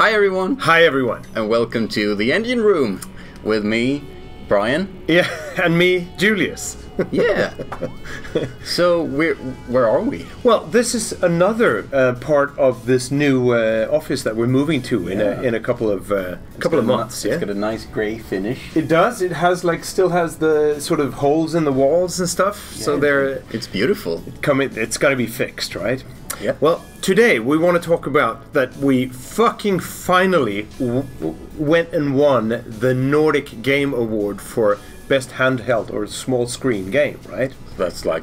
Hi everyone, Hi, everyone. and welcome to the Engine Room with me, Brjánn. Yeah, and me, Julius. Yeah. so we're where are we? Well, this is another uh, part of this new uh, office that we're moving to in Yeah. a in a couple of uh, couple of a- months. It's Yeah, got a nice grey finish. it does. It has like still has the sort of holes in the walls and stuff. so Yeah, they're It's beautiful. coming. It's got to be fixed, right? Yeah. Well, today we want to talk about that we fucking finally w- w- went and won the Nordic Game Award for best handheld or small screen game, right? That's like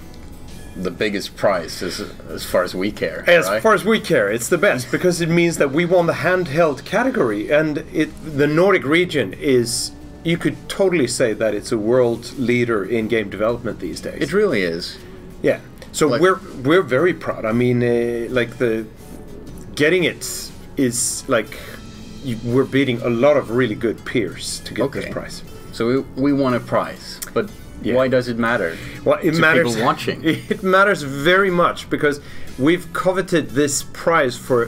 the biggest prize as as far as we care. As right? far as we care, it's the best because it means that we won the handheld category, and it the Nordic region is. You could totally say that it's a world leader in game development these days. it really is. yeah. So like- we're we're very proud. I mean, uh, like the getting it is like you, we're beating a lot of really good peers to get Okay. this prize. So we we won a prize, but Yeah. why does it matter? Well, it to matters. people watching. It matters very much because we've coveted this prize for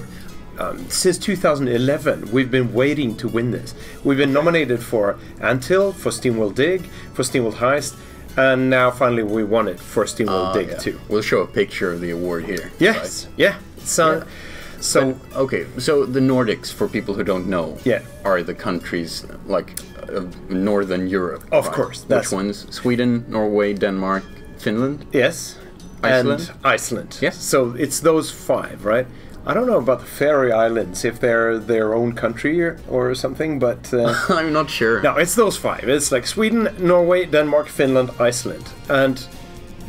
um, since 2011. We've been waiting to win this. We've been nominated for Anthill, for Steamworld Dig, for Steamworld Heist, and now finally we won it for Steamworld Ah, Dig yeah. too. We'll show a picture of the award here. Yes, yeah. So, Yeah. So Okay, so the Nordics, for people who don't know, Yeah. are the countries like of Northern Europe. Of right? course, Which ones? Sweden, Norway, Denmark, Finland. yes, Iceland? and Iceland. Yes. So it's those five, right? I don't know about the Faroe Islands if they're their own country or, or something, but. Uh, I'm not sure. No, it's those five. It's like Sweden, Norway, Denmark, Finland, Iceland. And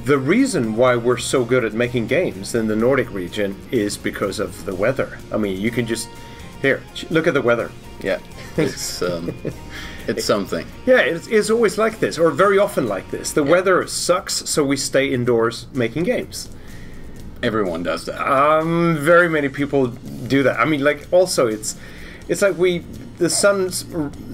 the reason why we're so good at making games in the Nordic region is because of the weather. I mean, you can just here look at the weather. Yeah, it's um, it's something. Yeah, it's, it's always like this, or very often like this. The weather sucks, so we stay indoors making games. Everyone does that. Um, very many people do that. I mean, like also it's it's like we the sun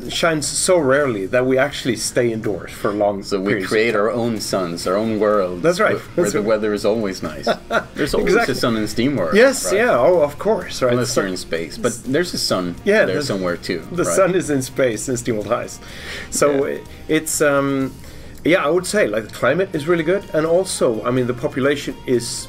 shines so rarely that we actually stay indoors for long. so we create our own suns, our own worlds. That's right, Where that's the right. weather is always nice. There's always Exactly. a sun in SteamWorld. Yes, right? yeah, oh, of course, right. Unless So- they're in space, but there's a sun Yeah, there the- somewhere too. the right? sun is in space in Steamworld Heist. So Yeah. it's um, yeah, I would say like the climate is really good, and also I mean the population is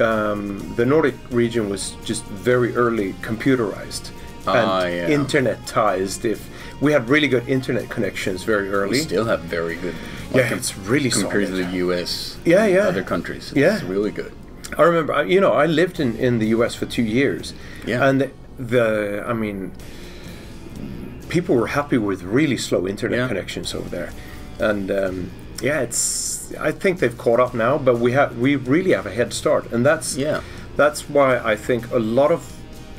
um, the Nordic region was just very early computerized Ah, and yeah. internetized. If we had really good internet connections very We early, still have very good. Yeah, it's really compared solid. to the U.S. Yeah, yeah. Other countries. It's Yeah. really good. I remember, you know, I lived in, in the U.S. for two years, Yeah. and the, I mean, people were happy with really slow internet Yeah. connections over there, and um, yeah, it's. I think they've caught up now, but we have we really have a head start, and that's Yeah. that's why I think a lot of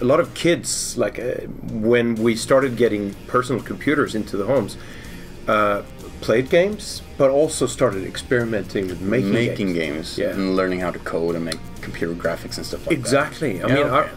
a lot of kids like uh, when we started getting personal computers into the homes. Uh, played games, but also started experimenting with making, Making games. games Yeah. and learning how to code and make computer graphics and stuff like that. Exactly. I Yeah, mean, okay.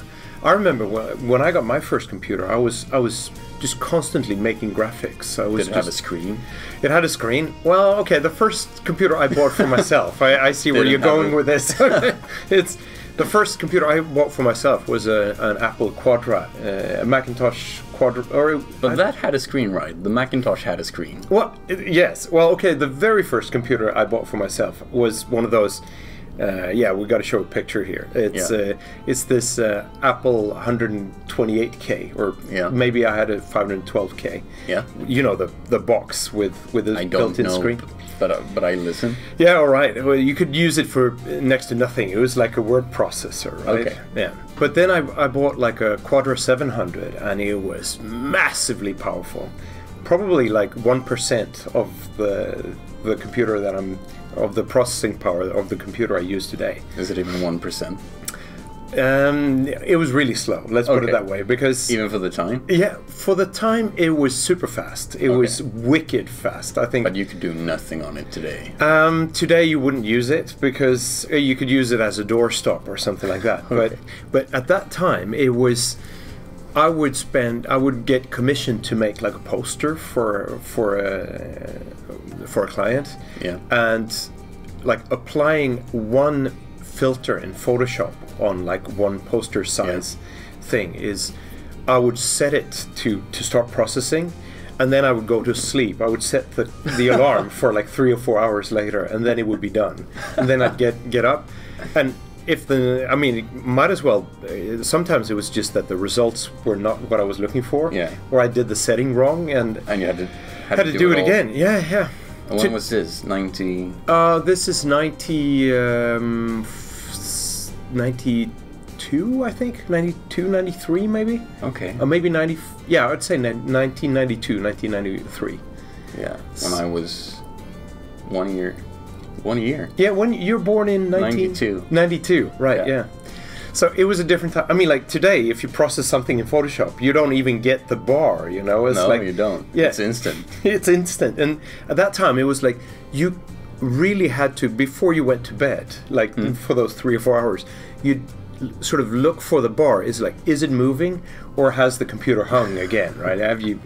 I, I remember when, when I got my first computer, I was I was just constantly making graphics. I was Did it have a screen? It had a screen. Well, okay, the first computer I bought for myself. I, I see where you're going a- with this. it's the first computer I bought for myself was a, an Apple Quadra, uh, a Macintosh Quadra, or But that had a screen, right? The Macintosh had a screen. well, yes. Well, okay. The very first computer I bought for myself was one of those. Uh, yeah, we got to show a picture here. It's Yeah. uh, it's this uh, Apple 128K, or Yeah. maybe I had a 512K. Yeah. You know the the box with with a built-in screen. but uh, but I listen. Yeah, all right. Well, you could use it for next to nothing. It was like a word processor, right? Okay. Yeah. But then I, I bought like a Quadra 700, and it was massively powerful. Probably like one percent of the the computer that I'm of the processing power of the computer I use today. Is it even one percent? Um, it was really slow. Let's put it that way, because Even for the time? yeah, for the time it was super fast. It was wicked fast. I think But you could do nothing on it today. Um, today you wouldn't use it because uh, you could use it as a doorstop or something like that. But but at that time it was, I would spend, I would get commissioned to make like a poster for for a for a client. Yeah. And like applying one filter in Photoshop on like one poster size thing is I would set it to to start processing, and then I would go to sleep. I would set the the alarm for like three or four hours later, and then it would be done. And then I'd get get up, and if the I mean, it might as well. uh, Sometimes it was just that the results were not what I was looking for, Yeah. or I did the setting wrong and And you had to had, had to do it all. again. Yeah, yeah. And To- when was this? Ninety. Uh, this is 90, um, f- 92, I think. 92, 93 maybe? Okay. Or maybe 90, yeah, I'd say ni- 1992, 1993. yeah. When I was one year. One year. Yeah, when you're born in 19... 92. 92, right, Yeah. yeah. So it was a different time. I mean, like today, if you process something in Photoshop, you don't even get the bar, you know? It's No, like, you don't. Yeah. It's instant. it's instant. And at that time, it was like you really had to before you went to bed, like Hmm. for those three or four hours, you'd sort of look for the bar. Is like, is it moving, or has the computer hung again? Right? Have you?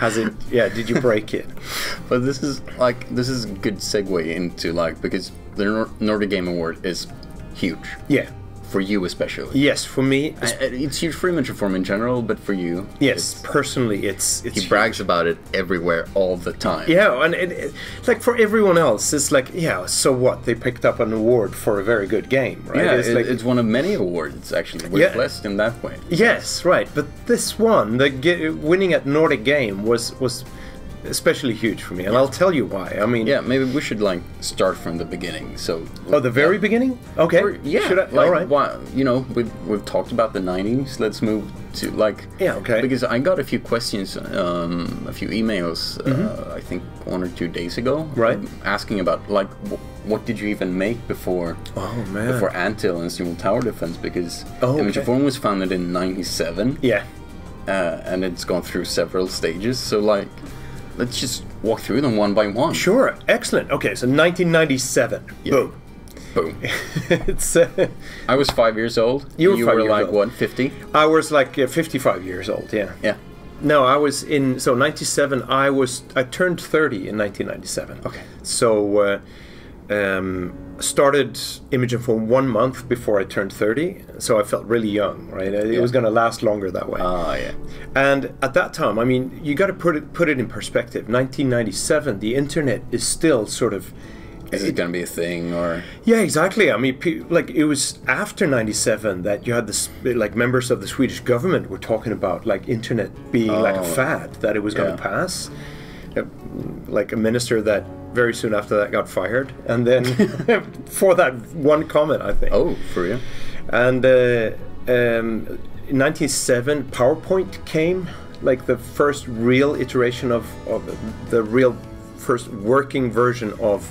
Has it? Yeah. Did you break it? But this is like this is a good segue into like because the Nor- Nordic Game Award is huge Yeah. For you especially. Yes. For me, I- It's huge for Image and Form in general, but for you, yes. Personally, it's it's he brags about it everywhere all the time. Yeah, and it, it, like for everyone else, it's like, yeah, so what? They picked up an award for a very good game, right? Yeah, it's it- like, it's one of many awards actually. We're Yeah. blessed in that way. Yes, right. But this one, the winning at Nordic Game was was especially huge for me, and I'll tell you why. I mean, Yeah, maybe we should like start from the beginning. So, Oh, the very beginning? Okay. Or- yeah, Should I? like, All right. why- you know, we've, we've talked about the '90s. Let's move to like Yeah, okay. Because I got a few questions, um, a few emails. Uh, I think one or two days ago, Mm-hmm. Right. um, asking about like w- what did you even make before Oh man. before Anthill and Steamworld Tower Defense? Because Oh, Image okay. Form was founded in '97, yeah. uh, and it's gone through several stages. So like, let's just walk through them one by one. Sure. Excellent. Okay, so 1997. Boom. Boom. it's. Uh, I was five years old. You were five were like old. what, 50? I was like uh, 55 years old. Yeah. Yeah. No, I was in so '97. I was I turned 30 in 1997. Okay. So uh, um, started Image and Form one month before I turned 30. So I felt really young, right? It Yeah. was going to last longer that way. Ah, yeah. and at that time, I mean, you got to put it put it in perspective. 1997, the internet is still sort of. Is it gonna be a thing or? Yeah, exactly. I mean, pe- like it was after '97 that you had this, like members of the Swedish government were talking about like internet being like a Oh. fad that it was going to pass. Uh, Like a minister that very soon after that got fired, and then for that one comment, I think. Oh, for real? And uh, um, in 1997, PowerPoint came, like the first real iteration of, of the real first working version of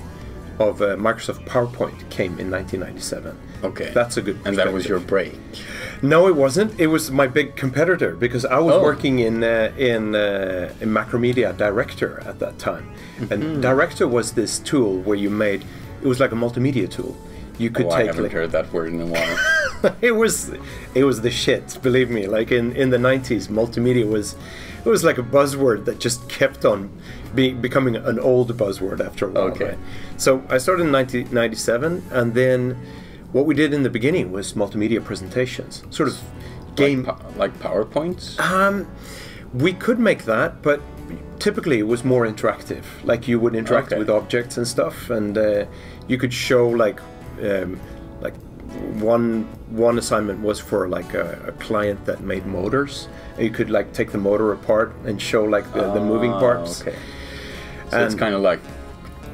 of uh, Microsoft PowerPoint came in 1997. Okay. That's a good. And that was your break. No, it wasn't. It was my big competitor because I was Oh. working in uh, in uh, in Macromedia Director at that time, Mm-hmm. and Director was this tool where you made. It was like a multimedia tool. You could Oh, I haven't like, heard that word in a while. it was it was the shit believe me like in in the 90s multimedia was it was like a buzzword that just kept on being becoming an old buzzword after a while Okay. right? so i started in 1997 and then what we did in the beginning was multimedia presentations sort of game like, like PowerPoints? um, we could make that, but typically it was more interactive. Like you would interact Okay. with objects and stuff, and uh, you could show like, um, like one one assignment was for like a, a client that made motors. And you could like take the motor apart and show like the, the moving Ah, parts. Okay. So it's kind of like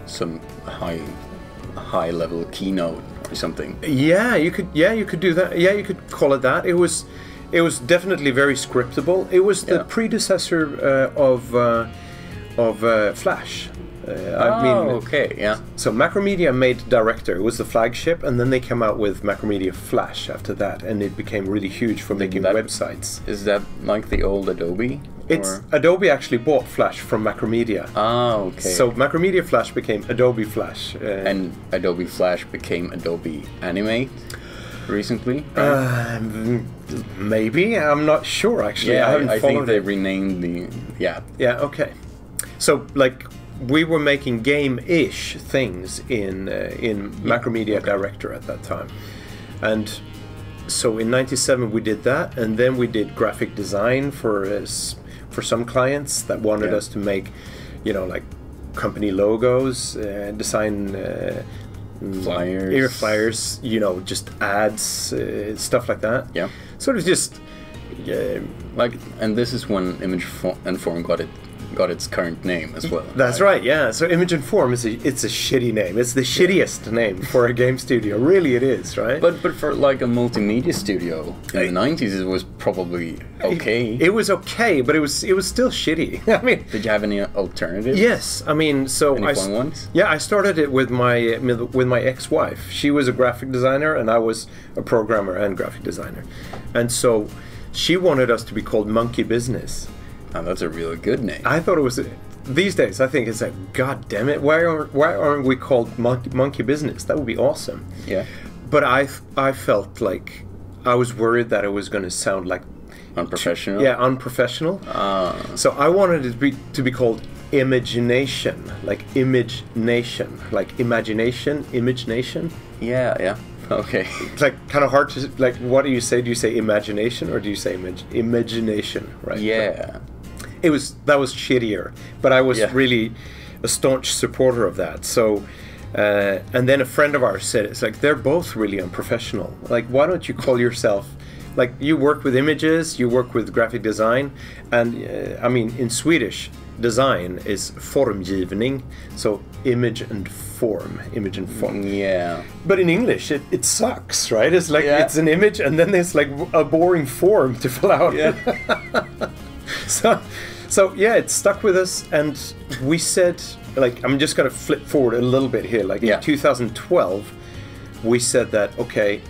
some high, high level keynote something. Yeah, you could. Yeah, you could do that. Yeah, you could call it that. It was, it was definitely very scriptable. It was the Yeah. predecessor uh, of uh, of uh, Flash. Uh, I mean, oh, okay, yeah. So Macromedia made Director. It was the flagship, and then they came out with Macromedia Flash after that, and it became really huge for making that- websites. Is that like the old Adobe? It's or- Adobe actually bought Flash from Macromedia. Ah, okay. So Macromedia Flash became Adobe Flash. Uh, and Adobe Flash became Adobe Animate recently. right? um, maybe I'm not sure actually. yeah, I haven't I, followed think they renamed the yeah. Yeah, okay. So like we were making game-ish things in uh, in Macromedia Director at that time, and so in '97 we did that, and then we did graphic design for uh, for some clients that wanted Yeah. us to make, you know, like company logos, uh, design. Uh, mm, Flyers. ear flyers, you know, just ads, uh, stuff like that. Yeah. Sort of just, yeah, Like, and this is when Image and Form got it got its current name as well. That's right, yeah. So Image and Form is a, it's a shitty name. It's the shittiest name for a game studio. Really, it is, right? But but for like a multimedia studio in the nineties, it was probably okay. it was okay, but it was it was still shitty. I mean, Did you have any alternatives? yes. I mean, so Any I fun ones? Yeah, I started it with my with my ex-wife. She was a graphic designer, and I was a programmer and graphic designer, and so she wanted us to be called Monkey Business. Oh, that's a really good name. I thought it was. These days, I think it's like, God damn it! Why aren't why aren't we called Monkey, monkey Business? That would be awesome. yeah. But I I felt like I was worried that it was going to sound like Unprofessional. yeah unprofessional. Ah. So I wanted it to be to be called Imagination, like Image Nation, like imagination, Image Nation. yeah. Yeah. Okay. It's like kind of hard to like. What do you say? Do you say imagination or do you say image, imagination? Right. Yeah. It was that was shittier but i was Yeah. really a staunch supporter of that so uh, and then a friend of ours said it's like they're both really unprofessional like why don't you call yourself like you work with images you work with graphic design and uh, i mean in swedish design is formgivning so image and form image and form Yeah. but in english it, it sucks right it's like Yeah. it's an image and then there's like a boring form to fill out Yeah. so so yeah it stuck with us and we said like i'm just going to flip forward a little bit here like Yeah. in 2012 we said that okay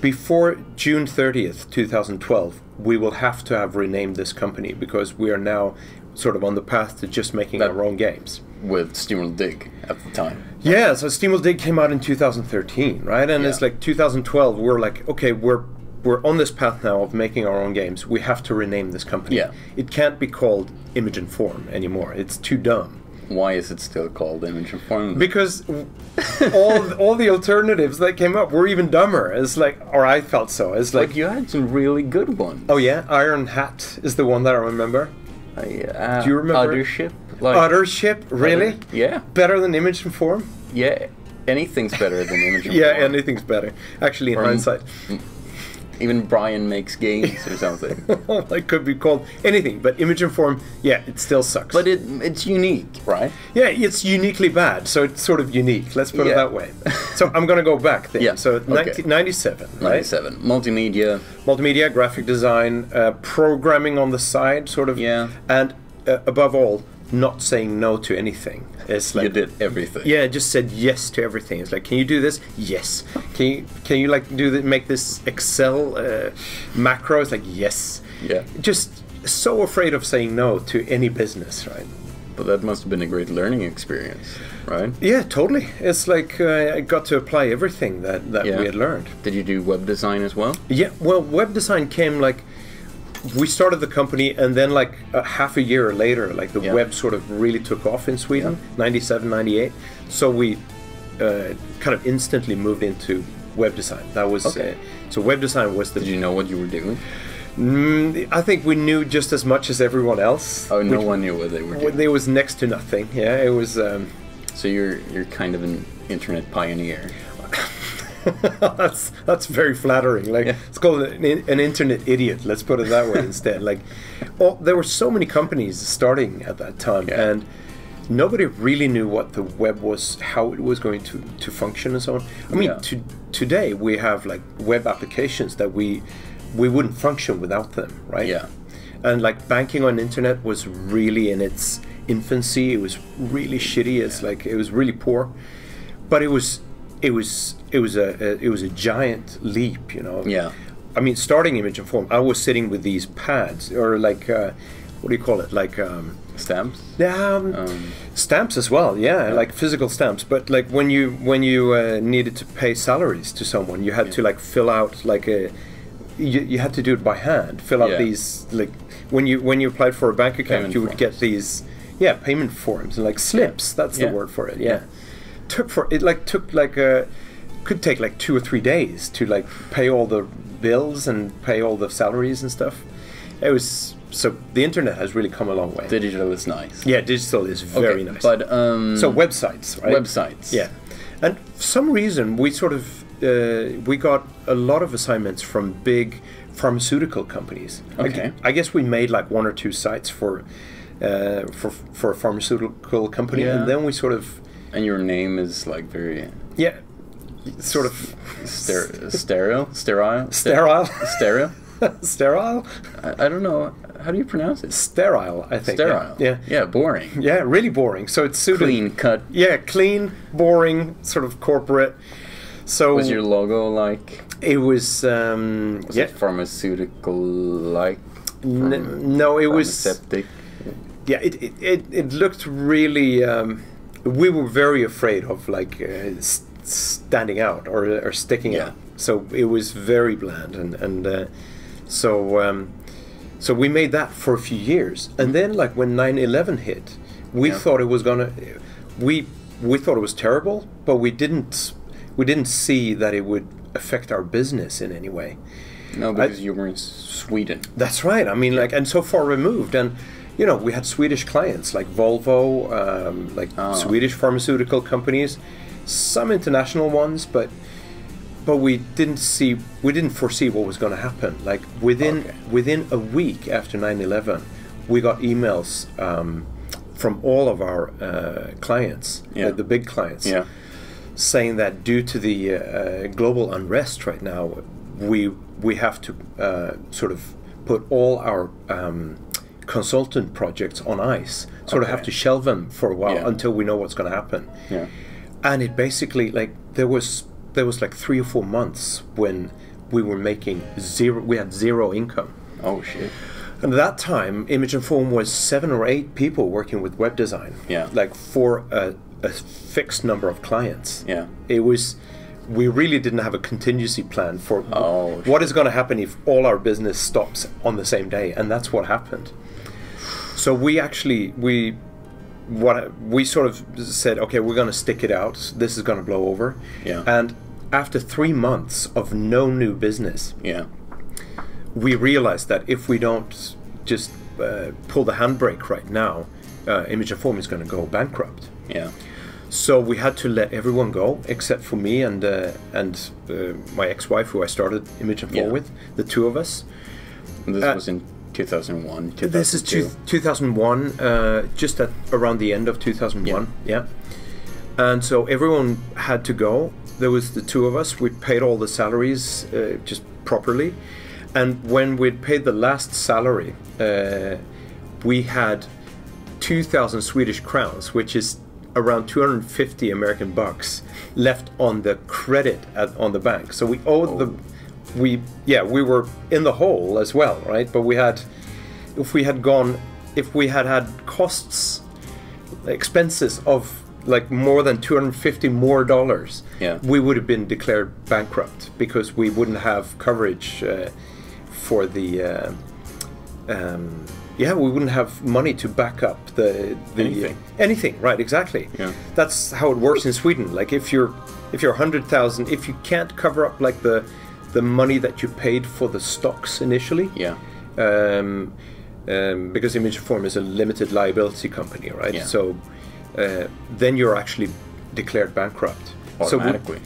before june 30th 2012 we will have to have renamed this company because we are now sort of on the path to just making That- our own games With SteamWorld Dig at the time. yeah, so SteamWorld Dig came out in 2013, right? And it's like 2012. We're like, okay, we're we're on this path now of making our own games. We have to rename this company. Yeah. It can't be called Image and Form anymore. It's too dumb. Why is it still called Image and Form? Because all all the alternatives that came up were even dumber. It's like, or I felt so. It's like, like you had some really good ones. oh yeah, Iron Hat is the one that I remember. Uh, yeah. Do you remember- Othership? Like, Othership, really? Yeah. Better than Image and Form? Yeah. Anything's better than Image and Yeah, Form. anything's better. Actually, in Or- hindsight. Even Brjánn makes games or something. it could be called anything, but image and form, yeah, it still sucks. but it it's unique, right? yeah, it's uniquely bad, so it's sort of unique. Let's put it that way. So I'm gonna go back then. Yeah, So okay. 1997, right? 97. Multimedia. Multimedia, graphic design, uh, programming on the side, sort of. Yeah. And uh, above all, not saying no to anything. It's like you did everything. Yeah, I just said yes to everything. It's like, can you do this? Yes. Can you can you like do the, make this Excel uh, macro? It's like yes. Yeah. Just so afraid of saying no to any business, right? But that must have been a great learning experience, right? Yeah, totally. It's like uh, I got to apply everything that that Yeah. we had learned. Did you do web design as well? Yeah. Well, web design came like we started the company, and then like a half a year later, like the Yeah. web sort of really took off in Sweden, 97, 98. So we uh, kind of instantly moved into web design. That was Okay. uh, so web design was the. Did you know what you were doing? Mm, I think we knew just as much as everyone else. Oh, no which- one knew what they were doing. There was next to nothing. Yeah, it was. Um, So you're you're kind of an internet pioneer. that's that's very flattering. Like Yeah. it's called an, an internet idiot. Let's put it that way instead. Like, oh, there were so many companies starting at that time, Yeah. and nobody really knew what the web was, how it was going to to function, and so on. I mean, Yeah. to, today we have like web applications that we we wouldn't function without them, right? Yeah. And like banking on internet was really in its infancy. It was really shitty. It's like it was really poor, but it was it was it was a, a it was a giant leap, you know. Yeah. I mean, starting image and form. I was sitting with these pads, or like uh, what do you call it? Like um, Stamps? um, Um, stamps as well. Yeah, like physical stamps. But like when you when you uh, needed to pay salaries to someone, you had to like fill out like a. You, you had to do it by hand. Fill out Yeah. these like when you when you applied for a bank account, Payment you would forms. get these yeah payment forms and like slips. That's Yeah. the word for it. Yeah. Took for it like took like a could take like two or three days to like pay all the bills and pay all the salaries and stuff. It was so the internet has really come a long way. Digital is nice. yeah, digital is very Okay, nice. But um, so websites, right? websites. Yeah, and for some reason we sort of uh, we got a lot of assignments from big pharmaceutical companies. I Okay. I, guess we made like one or two sites for uh, for for a pharmaceutical company, Yeah. and then we sort of And your name is like very yeah, sort of ster- sterile, sterile, sterile, stereo. sterile, I, I don't know. How do you pronounce it? sterile. I think. Sterile. Yeah, Yeah. Boring. yeah, really boring. So it's suited. Clean cut. Yeah, clean, boring, sort of corporate. So Was your logo like? it was um, Was yeah. it pharmaceutical like? N- no, it was Pharmaceutic? yeah. It it, it, it looked really. Um, we were very afraid of like uh, standing out or or sticking Yeah. out. So it was very bland, and and uh, so um, so we made that for a few years, and then like when 9/11 hit, we Yeah. thought it was gonna. We we thought it was terrible, but we didn't we didn't see that it would affect our business in any way. No, because you were in Sweden. That's right. I mean, like, and so far removed, and you know, we had Swedish clients like Volvo, um, like Oh. Swedish pharmaceutical companies, some international ones, but but we didn't see, we didn't foresee what was going to happen. Like within Okay. within a week after 9/11, we got emails um, from all of our uh, clients, Yeah. the, the big clients, Yeah. saying that due to the uh, global unrest right now, we we have to uh, sort of put all our um, consultant projects on ice. Sort of have to shelve them for a while Yeah. until we know what's going to happen. Yeah. And it basically like there was there was like three or four months when we were making zero. We had zero income. Oh shit. And at that time, Image and Form was seven or eight people working with web design. Yeah. Like for a, a fixed number of clients. Yeah. It was, we really didn't have a contingency plan for Oh, what is going to happen if all our business stops on the same day. And that's what happened. So we actually, we, what we sort of said, okay, we're going to stick it out. This is going to blow over. Yeah. And after three months of no new business, Yeah. we realized that if we don't just uh, pull the handbrake right now, uh, Image and Form is going to go bankrupt. Yeah. So we had to let everyone go except for me and uh, and uh, my ex-wife, who I started Image and Form Yeah. with, the two of us. And this Uh, was in 2001. 2002. This is two, 2001, uh, just at around the end of 2001. Yeah. And so everyone had to go. There was the two of us. We paid all the salaries uh, just properly. And when we'd paid the last salary, uh, we had 2,000 Swedish crowns, which is around 250 American bucks, left on the credit at, on the bank. So we owed the, we yeah we were in the hole as well, right? But we had, if we had gone, if we had had costs, expenses of like more than 250 more dollars, Yeah. we would have been declared bankrupt because we wouldn't have coverage uh, for the. Uh, um, yeah, we wouldn't have money to back up the, the Anything. anything, right? Exactly. Yeah. That's how it works in Sweden. Like if you're if you're hundred thousand, if you can't cover up like the the money that you paid for the stocks initially, Yeah. um, um, because Image Form is a limited liability company, right? Yeah. So uh, then you're actually declared bankrupt. So we- Automatically.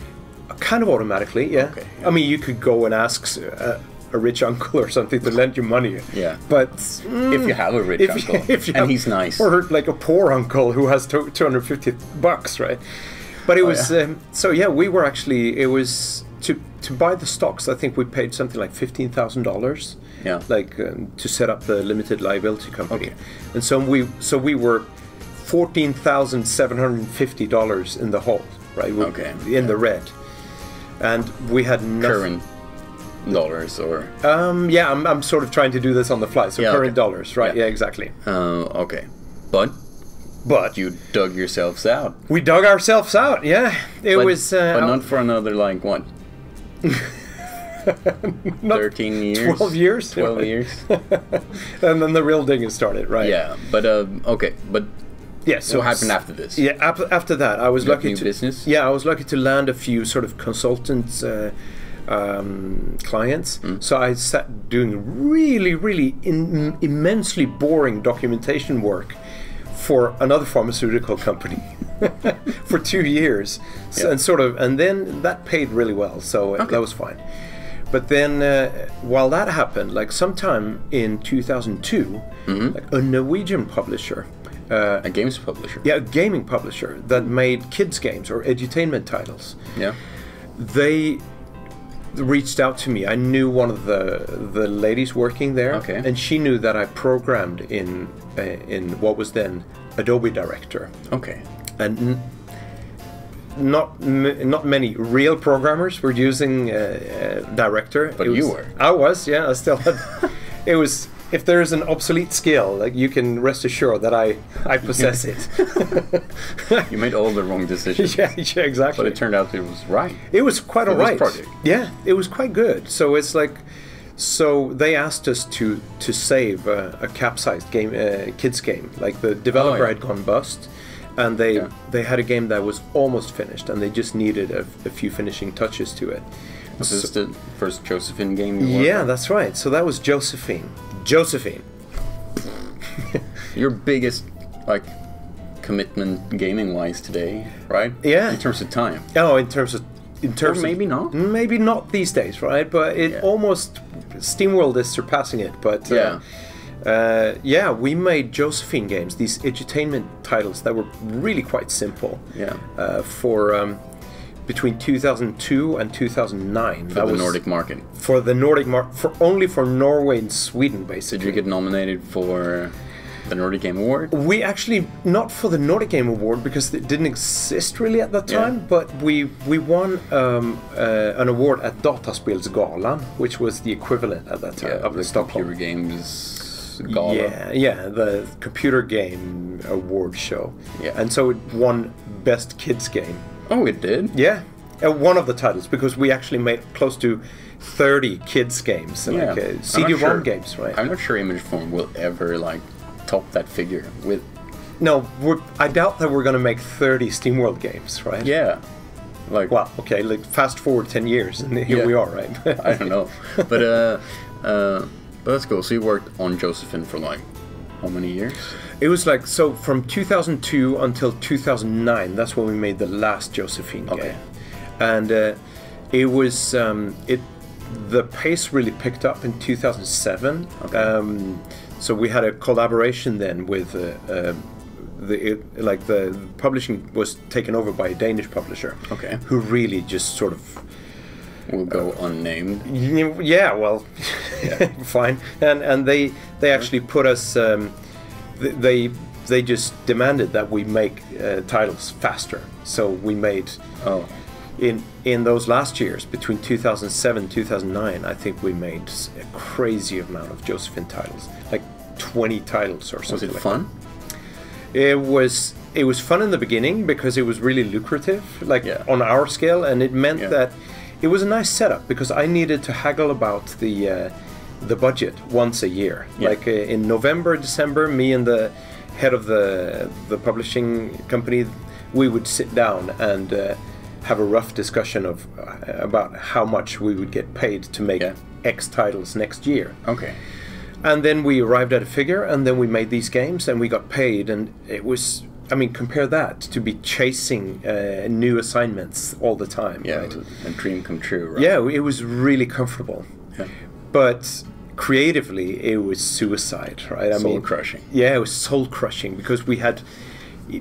kind of automatically, yeah. Okay, I mean, you could go and ask uh, a rich uncle or something to lend you money. Yeah. But if you have a rich if, uncle if you and have- he's nice. or like a poor uncle who has 250 bucks, right? But it Oh, was yeah. um, so yeah. We were actually it was to to buy the stocks. I think we paid something like fifteen thousand dollars. Yeah. Like um, to set up the limited liability company, Okay. and so we so we were fourteen thousand seven hundred and fifty dollars in the hole, right? We- Okay. In the red, and we had nothing. current dollars or Um, yeah, I'm, I'm sort of trying to do this on the fly. So Yeah, current okay. dollars, right? Yeah. Yeah, exactly. uh, okay but But you dug yourselves out we dug ourselves out. Yeah, it but, was. Uh, but not for another like what 13 years 12 years. 12 years and then the real digging started, right? yeah but um, okay but Yeah. So what happened after this? Yeah. After that, I was You lucky to business? Yeah, I was lucky to land a few sort of consultants. Uh, um, clients, Mm. so I sat doing really, really in, immensely boring documentation work for another pharmaceutical company for two years, so, and sort of, and then that paid really well, so Okay. that was fine. But then, uh, while that happened, like sometime in 2002, Mm-hmm. like a Norwegian publisher, uh, A games publisher. yeah, a gaming publisher that made kids games or edutainment titles, Yeah. they reached out to me. I knew one of the the ladies working there, Okay. and she knew that I programmed in uh, in what was then Adobe Director, Okay. And n- not m- not many real programmers were using uh, uh, Director. But you were. I was, yeah. I still had. it was. If there is an obsolete skill, like you can rest assured that I I possess it. You made all the wrong decisions. yeah, yeah, exactly. But it turned out it was right. It was quite For alright. project. Yeah, it was quite good. So it's like, so they asked us to to save a, a capsized game, uh, kids game. Like the developer Oh, yeah. had gone bust, and they Yeah. they had a game that was almost finished, and they just needed a, a few finishing touches to it. Was this the first Josephine game you Yeah, that's right. So that was Josephine. Josephine. Your biggest, like, commitment gaming wise today, right? Yeah. In terms of time. Oh, in terms of in terms of- maybe not. maybe not these days, right? But it Yeah. almost SteamWorld is surpassing it. But uh, Yeah. Uh, yeah, we made Josephine games, these edutainment titles that were really quite simple. Yeah. Uh, for um, between 2002 and 2009. For that the was Nordic market. for the Nordic market, for only for Norway and Sweden, basically. Did you get nominated for the Nordic Game Award? We actually not for the Nordic Game Award because it didn't exist really at that Yeah. time, but we we won um, uh, an award at Dataspelsgalan, which was the equivalent at that time of the, the Stockholm. Computer Games Gala. Yeah, yeah, the computer game award show. Yeah. and so it won best kids game. Oh, it did? Yeah, uh, one of the titles because we actually made close to thirty kids games, Yeah. like uh, CD-ROM sure- games, right? I'm not sure Imageform will ever, like, top that figure with... no, we're, I doubt that we're going to make thirty SteamWorld games, right? Yeah. Like, Well, okay, like fast forward 10 years and here Yeah. we are, right? I don't know. But, uh, uh, but that's cool. So you worked on Josephine for, like, how many years? it was like, so from 2002 until 2009, that's when we made the last Josephine Okay. game. And uh, it was, um, it, the pace really picked up in 2007. Okay. Um, so we had a collaboration then with, uh, uh, the, it, like the publishing was taken over by a Danish publisher. Okay. Who really just sort of Will go unnamed. Yeah, well, fine. And and they they actually put us. Um, they they just demanded that we make uh, titles faster. So we made Oh. in in those last years between 2007 2009. I think we made a crazy amount of Josephine titles, like 20 titles or something. Was it like fun? it was it was fun in the beginning because it was really lucrative, like Yeah. on our scale, and it meant Yeah. that it was a nice setup because I needed to haggle about the uh, the budget once a year. Yeah. Like uh, in November, December, me and the head of the the publishing company, we would sit down and uh, have a rough discussion of uh, about how much we would get paid to make Yeah. X titles next year. Okay. And then we arrived at a figure, and then we made these games, and we got paid, and it was. I mean, compare that to be chasing uh, new assignments all the time. Yeah, right? a dream come true, right? yeah, it was really comfortable, Yeah. but creatively, it was suicide, right? I Soul mean, crushing. Yeah, it was soul crushing because we had,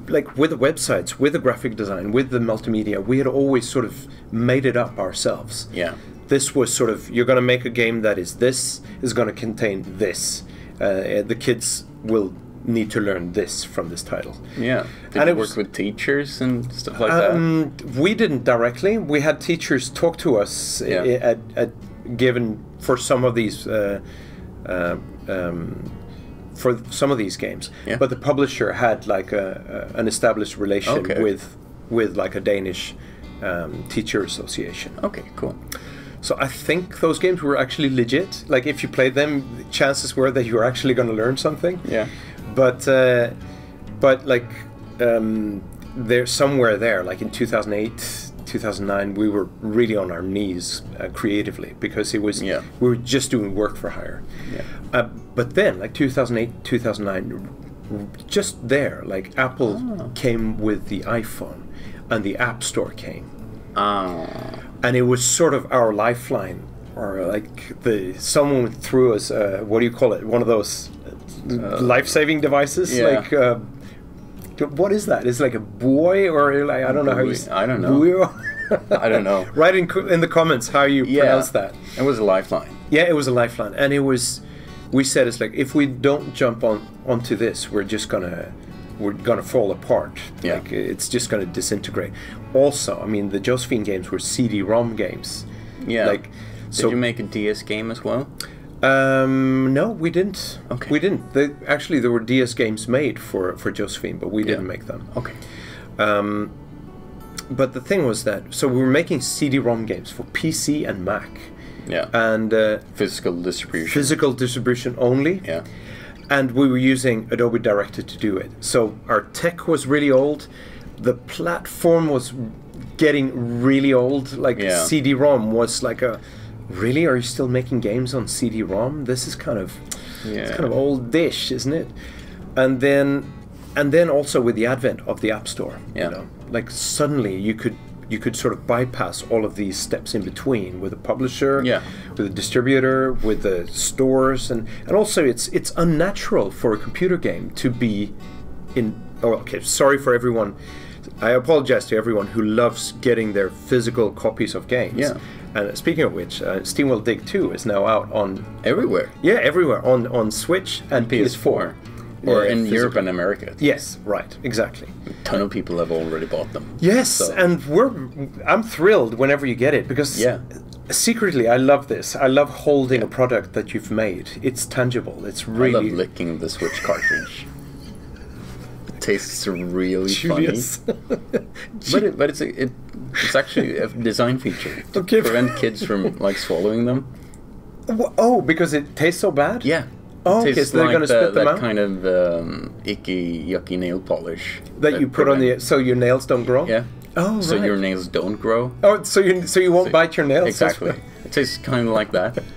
like, with the websites, with the graphic design, with the multimedia, we had always sort of made it up ourselves Yeah. this was sort of you're going to make a game that is this is going to contain this uh, the kids will need to learn this from this title Yeah. Did And you it work was- with teachers and stuff like that? um, we didn't directly we had teachers talk to us Yeah. at, at given for some of these uh, uh, um, for some of these games Yeah. but the publisher had like a, a, an established relation Okay. with with like a danish um, teacher association Okay, cool. So I think those games were actually legit. Like if you played them, chances were that you were actually going to learn something. Yeah. But uh, but like um, there somewhere there, like in 2008, 2009, we were really on our knees uh, creatively because it was Yeah. we were just doing work for hire. Yeah. Uh, but then, like 2008, 2009, just there, like Apple Ah. came with the iPhone, and the App Store came Ah, and it was sort of our lifeline or like the someone threw us uh, what do you call it one of those uh, life-saving devices yeah. like uh, what is that it's like a buoy or like i don't know how you I don't know. buoy? I don't know. write in, in the comments how you yeah. pronounce that It was a lifeline. yeah it was a lifeline and it was we said it's like if we don't jump on onto this we're just gonna we're gonna fall apart Yeah. like it's just gonna disintegrate also i mean the josephine games were cd-rom games Yeah. like Did so you make a DS game as well? Um no we didn't Okay. we didn't they, actually there were ds games made for for josephine but we didn't make them Okay. Um, but the thing was that so we were making cd-rom games for pc and mac Yeah. and uh, Physical distribution. physical distribution only yeah. and we were using Adobe Director to do it. So our tech was really old. The platform was getting really old. Like Yeah. CD-ROM was like a really are you still making games on CD-ROM? This is kind of it's kind of old dish, isn't it? And then and then also with the advent of the App Store, Yeah. you know, like suddenly you could you could sort of bypass all of these steps in between with a publisher, Yeah. with a distributor, with the stores, and and also it's it's unnatural for a computer game to be in. Oh, okay. Sorry for everyone. I apologize to everyone who loves getting their physical copies of games. Yeah. And speaking of which, uh, SteamWorld Dig 2 is now out on Everywhere. yeah everywhere on on Switch and PS4. Or Uh, in physical. Europe and America. Yes, right, exactly. A ton of people have already bought them. Yes, So- and we're I'm thrilled whenever you get it because Yeah. secretly I love this. I love holding a product that you've made. It's tangible. It's really I love licking the Switch cartridge. Tastes really Julius. funny. But, it, but it's a, it, it's actually a design feature to Okay. prevent kids from like swallowing them. Oh, because it tastes so bad. Yeah. Oh, okay, so they're like gonna the- spit them that out? kind of um, icky, yucky nail polish That you put on the so your nails don't grow. yeah. Oh, So right. your nails don't grow. Oh, so you so you won't So- bite your nails. Exactly. It tastes kind of like that.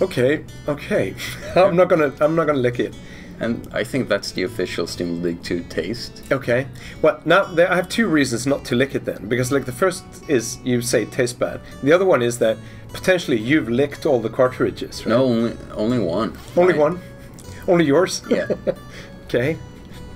Okay. Okay. I'm not gonna I'm not gonna lick it. And I think that's the official SteamWorld Dig 2 taste. Okay. Well, now there, I have two reasons not to lick it then, because like the first is you say it tastes bad. The other one is that potentially you've licked all the cartridges. Right? No, only only one. Only I- one. Only yours. Yeah. okay.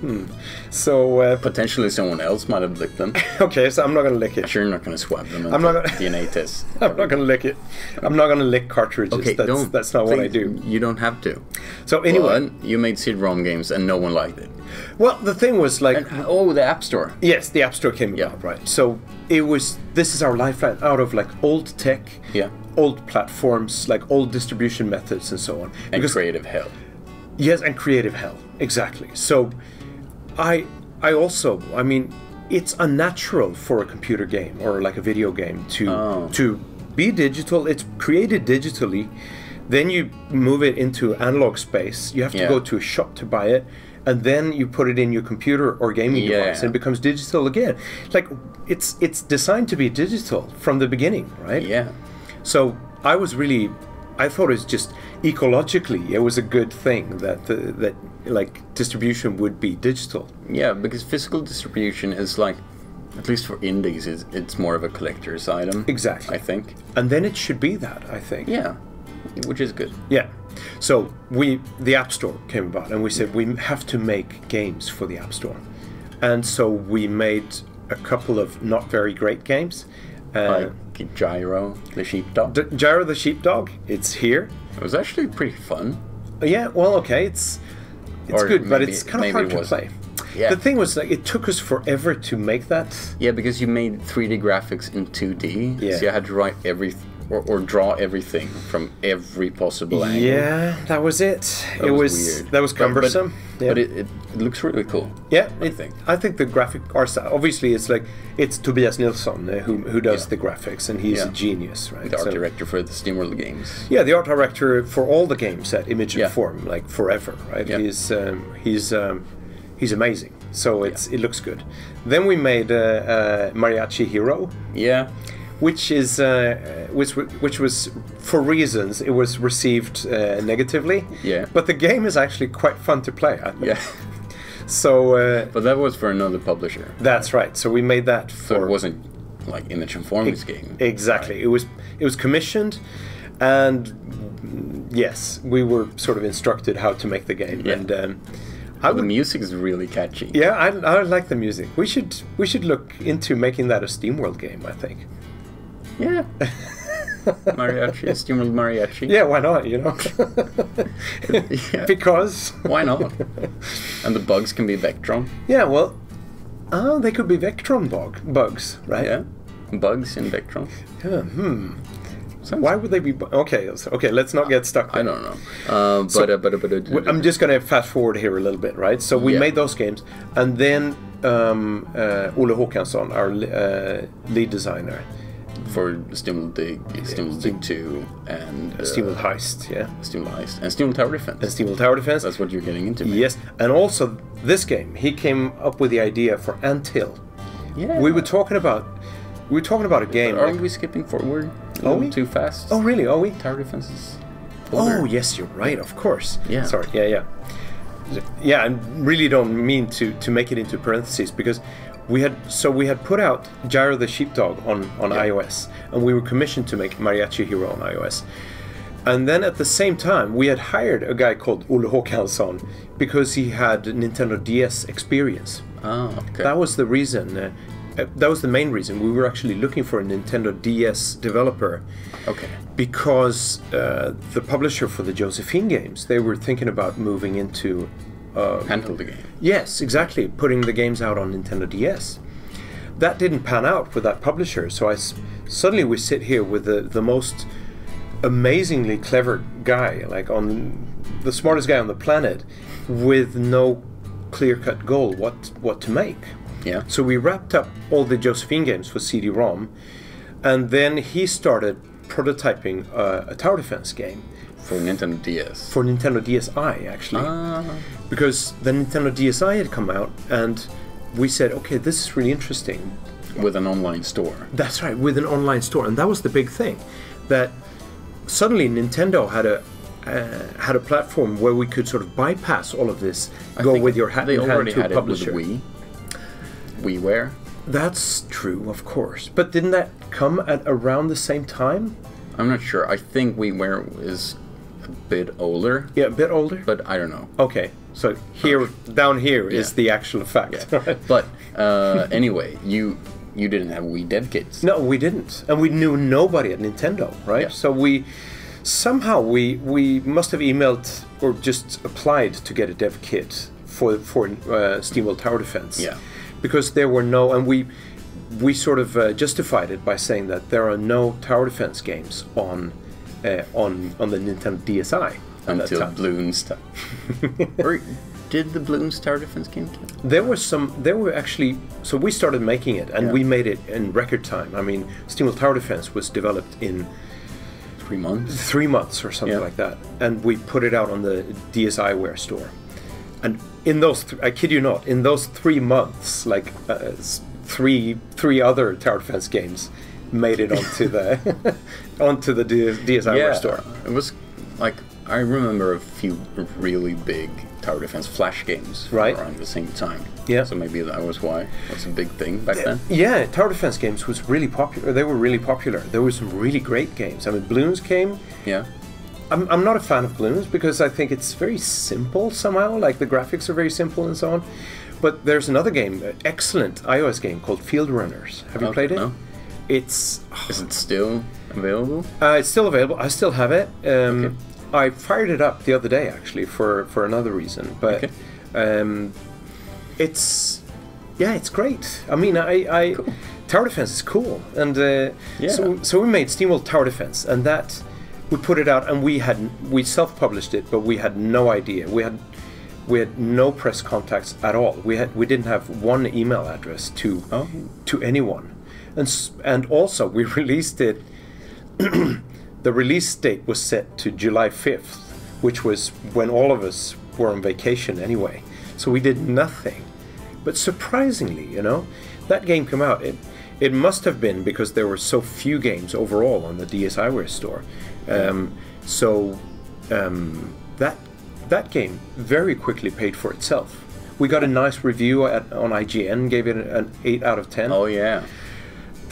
Hmm. So uh, Potentially someone else might have licked them. okay, so I'm not gonna lick it. Sure, you're not going to swab them. I'm not gonna- DNA test. I'm not gonna lick it. I'm not gonna lick cartridges. Okay, that's, don't. that's not what I do. You don't have to. So anyway, But you made CD-ROM games and no one liked it. well, the thing was like, And, oh, the App Store. yes, the App Store came Yeah. about, right? So it was. This is our lifeline out of like old tech, Yeah. old platforms, like old distribution methods and so on. And creative hell. Yes, and creative hell. Exactly. So I I also I mean it's unnatural for a computer game or like a video game to Oh. to be digital. It's created digitally. Then you move it into analog space. You have to Yeah. go to a shop to buy it. And then you put it in your computer or gaming Yeah. device and it becomes digital again. Like it's it's designed to be digital from the beginning, right? Yeah. So I was really, I thought it was just ecologically, it was a good thing that the, that like distribution would be digital. Yeah, because physical distribution is like, at least for indies, it's, it's more of a collector's item. Exactly. I think. And then it should be that, I think. Yeah. Which is good. Yeah. So we, the App Store came about, and we said we have to make games for the App Store, and so we made a couple of not very great games. Uh, Like Gyro, the sheepdog. D- Gyro the Sheepdog, it's here. It was actually pretty fun. Yeah, well, okay, it's it's Or good, but it's kind of hard to play. Yeah. The thing was, like, it took us forever to make that. Yeah, because you made 3D graphics in 2D, Yeah. so you had to write every or, or draw everything from every possible angle. Yeah, that was it. That it was was, weird. that was But- but- cumbersome. yeah. But it, it, it looks really cool. yeah, I it, think. I think the graphic art style. Obviously, it's like it's Tobias Nilsson uh, who who does Yeah. the graphics, and he's Yeah. a genius, right? The art So- director for the SteamWorld games. Yeah, the art director for all the games at Image and Form, like forever, right? He's um, he's um, he's amazing. So it's it looks good. Then we made uh, uh, Mariachi Hero, Yeah. Which is uh, which which was for reasons it was received uh, negatively. Yeah. But the game is actually quite fun to play. I think. Yeah. So uh, But that was for another publisher. that's right. So we made that for. So it wasn't like Image and Forms game. Exactly. It was it was commissioned, and yes, we were sort of instructed how to make the game. Yeah. And um, I the music is really catchy. yeah, I, I like the music. We should we should look into making that a SteamWorld game. I think. Yeah. mariachi, SteamWorld Mariachi. Yeah, why not? You know, Yeah. because Why not? And the bugs can be Vectron. yeah, well, oh, they could be Vectron bug bugs, right? Yeah. Bugs in Vectron. Yeah, hmm. Sounds- Why would they be? Okay, okay. Let's not get stuck. I don't know. Uh, but, uh, but, uh, but, uh, I'm just going to fast forward here a little bit, right? So we Yeah. made those games, and then um, uh, Olle Håkansson, our uh, lead designer, for SteamWorld Dig, SteamWorld Dig 2, and uh, Steamworld Heist, yeah, SteamWorld Heist, and SteamWorld Tower Defense. and Steamworld Tower Defense. That's what you're getting into. man. Yes, and also this game, he came up with the idea for Anthill. Yeah. We were talking about, we were talking about a game. Aren't like- we skipping forward a Are we? too fast? oh, really? Are we? Tower Defense is. Oh, yes, you're right. Of course. Yeah. Sorry. Yeah, yeah. Yeah, I really don't mean to to make it into parentheses because we had so we had put out Gyro the Sheepdog on on Yeah. iOS, and we were commissioned to make Mariachi Hero on iOS. And then at the same time, we had hired a guy called Olle Håkansson because he had Nintendo DS experience. Oh, okay. That was the reason. Uh, uh, that was the main reason we were actually looking for a Nintendo DS developer okay. because uh, the publisher for the Josephine games they were thinking about moving into Handle the game. yes exactly putting the games out on Nintendo DS that didn't pan out with that publisher so I s- suddenly we sit here with the, the most amazingly clever guy like on the smartest guy on the planet with no clear-cut goal what what to make Yeah. so we wrapped up all the Josephine games for CD-ROM, and then he started prototyping uh, a tower defense game For Nintendo DS. for Nintendo DSi actually, Ah. Because the Nintendo DSi had come out, and we said, okay, this is really interesting. with an online store. That's right, with an online store, and that was the big thing, that suddenly Nintendo had a uh, had a platform where we could sort of bypass all of this, I go with your hat They in hand already to a had publisher. it with Wii. WiiWare. That's true, of course, but didn't that come at around the same time? I'm not sure. I think WiiWare is a bit older, Yeah, a bit older. but I don't know. Okay, so here, down here is Yeah. the actual fact. But uh, anyway, you you didn't have Wii dev kits. no, we didn't, and we knew nobody at Nintendo, right? Yeah. So we somehow we we must have emailed or just applied to get a dev kit for for uh, SteamWorld Tower Defense. Yeah. because there were no, and we we sort of uh, justified it by saying that there are no tower defense games on uh, on on the Nintendo DSi until time. Bloons. Ta- or did the Bloons Tower Defense game? come? There were some. There were actually. So we started making it, and Yeah. we made it in record time. I mean, SteamWorld Tower Defense was developed in Three months. three months or something Yeah. like that, and we put it out on the DSiWare store. And in those, th- I kid you not, in those three months, like uh, three three other Tower Defense games made it onto the onto the D- DSiWare store. It was like I remember a few really big Tower Defense Flash games Right. around the same time. Yeah. So maybe that was why. That's a big thing back then. Yeah, Tower Defense games was really popular. They were really popular. There were some really great games. I mean, Bloons came. Yeah. I'm, I'm not a fan of Bloons because I think it's very simple somehow. Like the graphics are very simple and so on. But there's another game, an excellent iOS game called Fieldrunners. Have you Okay, played it? no. It's Is it still available? uh, it's still available. I still have it. Um, Okay. I fired it up the other day actually for for another reason, but Okay. um, it's yeah, it's great. I mean, I, I Cool. Tower Defense is cool, and uh, Yeah. so so we made SteamWorld Tower Defense, and that we put it out, and we had we self-published it, but we had no idea. We had we had no press contacts at all. We had we didn't have one email address to Oh. to anyone, and and also we released it. the release date was set to July 5th, which was when all of us were on vacation anyway. So we did nothing. But surprisingly, you know, that game came out. It it must have been because there were so few games overall on the DSiWare store. Um, so um, that that game very quickly paid for itself. We got a nice review at, on IGN, gave it an eight out of ten. Oh yeah.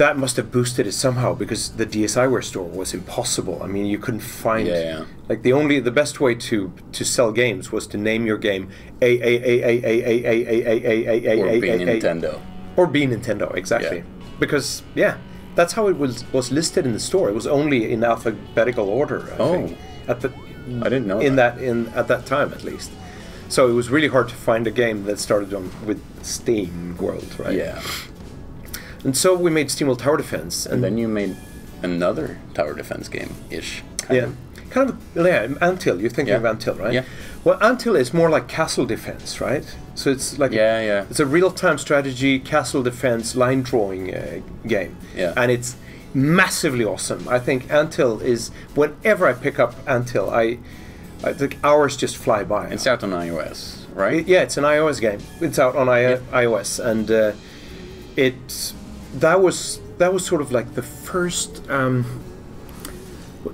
That must have boosted it somehow because the DSiWare store was impossible. I mean, you couldn't find Yeah, yeah. like the only the best way to to sell games was to name your game A A A A A A A A A A A Or A be A A Nintendo. or be Nintendo exactly because yeah that's how it was was listed in the store it was only in alphabetical order I Oh. think, at the I didn't know in that. that in at that time at least so it was really hard to find a game that started on with SteamWorld right Yeah. And so we made SteamWorld Tower Defense and And then you made another tower defense game ish. yeah kind of yeah Anthill you're thinking Yeah. of Anthill right Yeah. well Anthill is more like castle defense right so it's like Yeah, yeah. It's a real-time strategy, castle defense, line drawing uh, game. Yeah. And it's massively awesome. I think Anthill is whenever I pick up Anthill, I I think hours just fly by. It's out on iOS, right? It- yeah, it's an iOS game. It's out on I- iOS, and uh, it that was that was sort of like the first, um,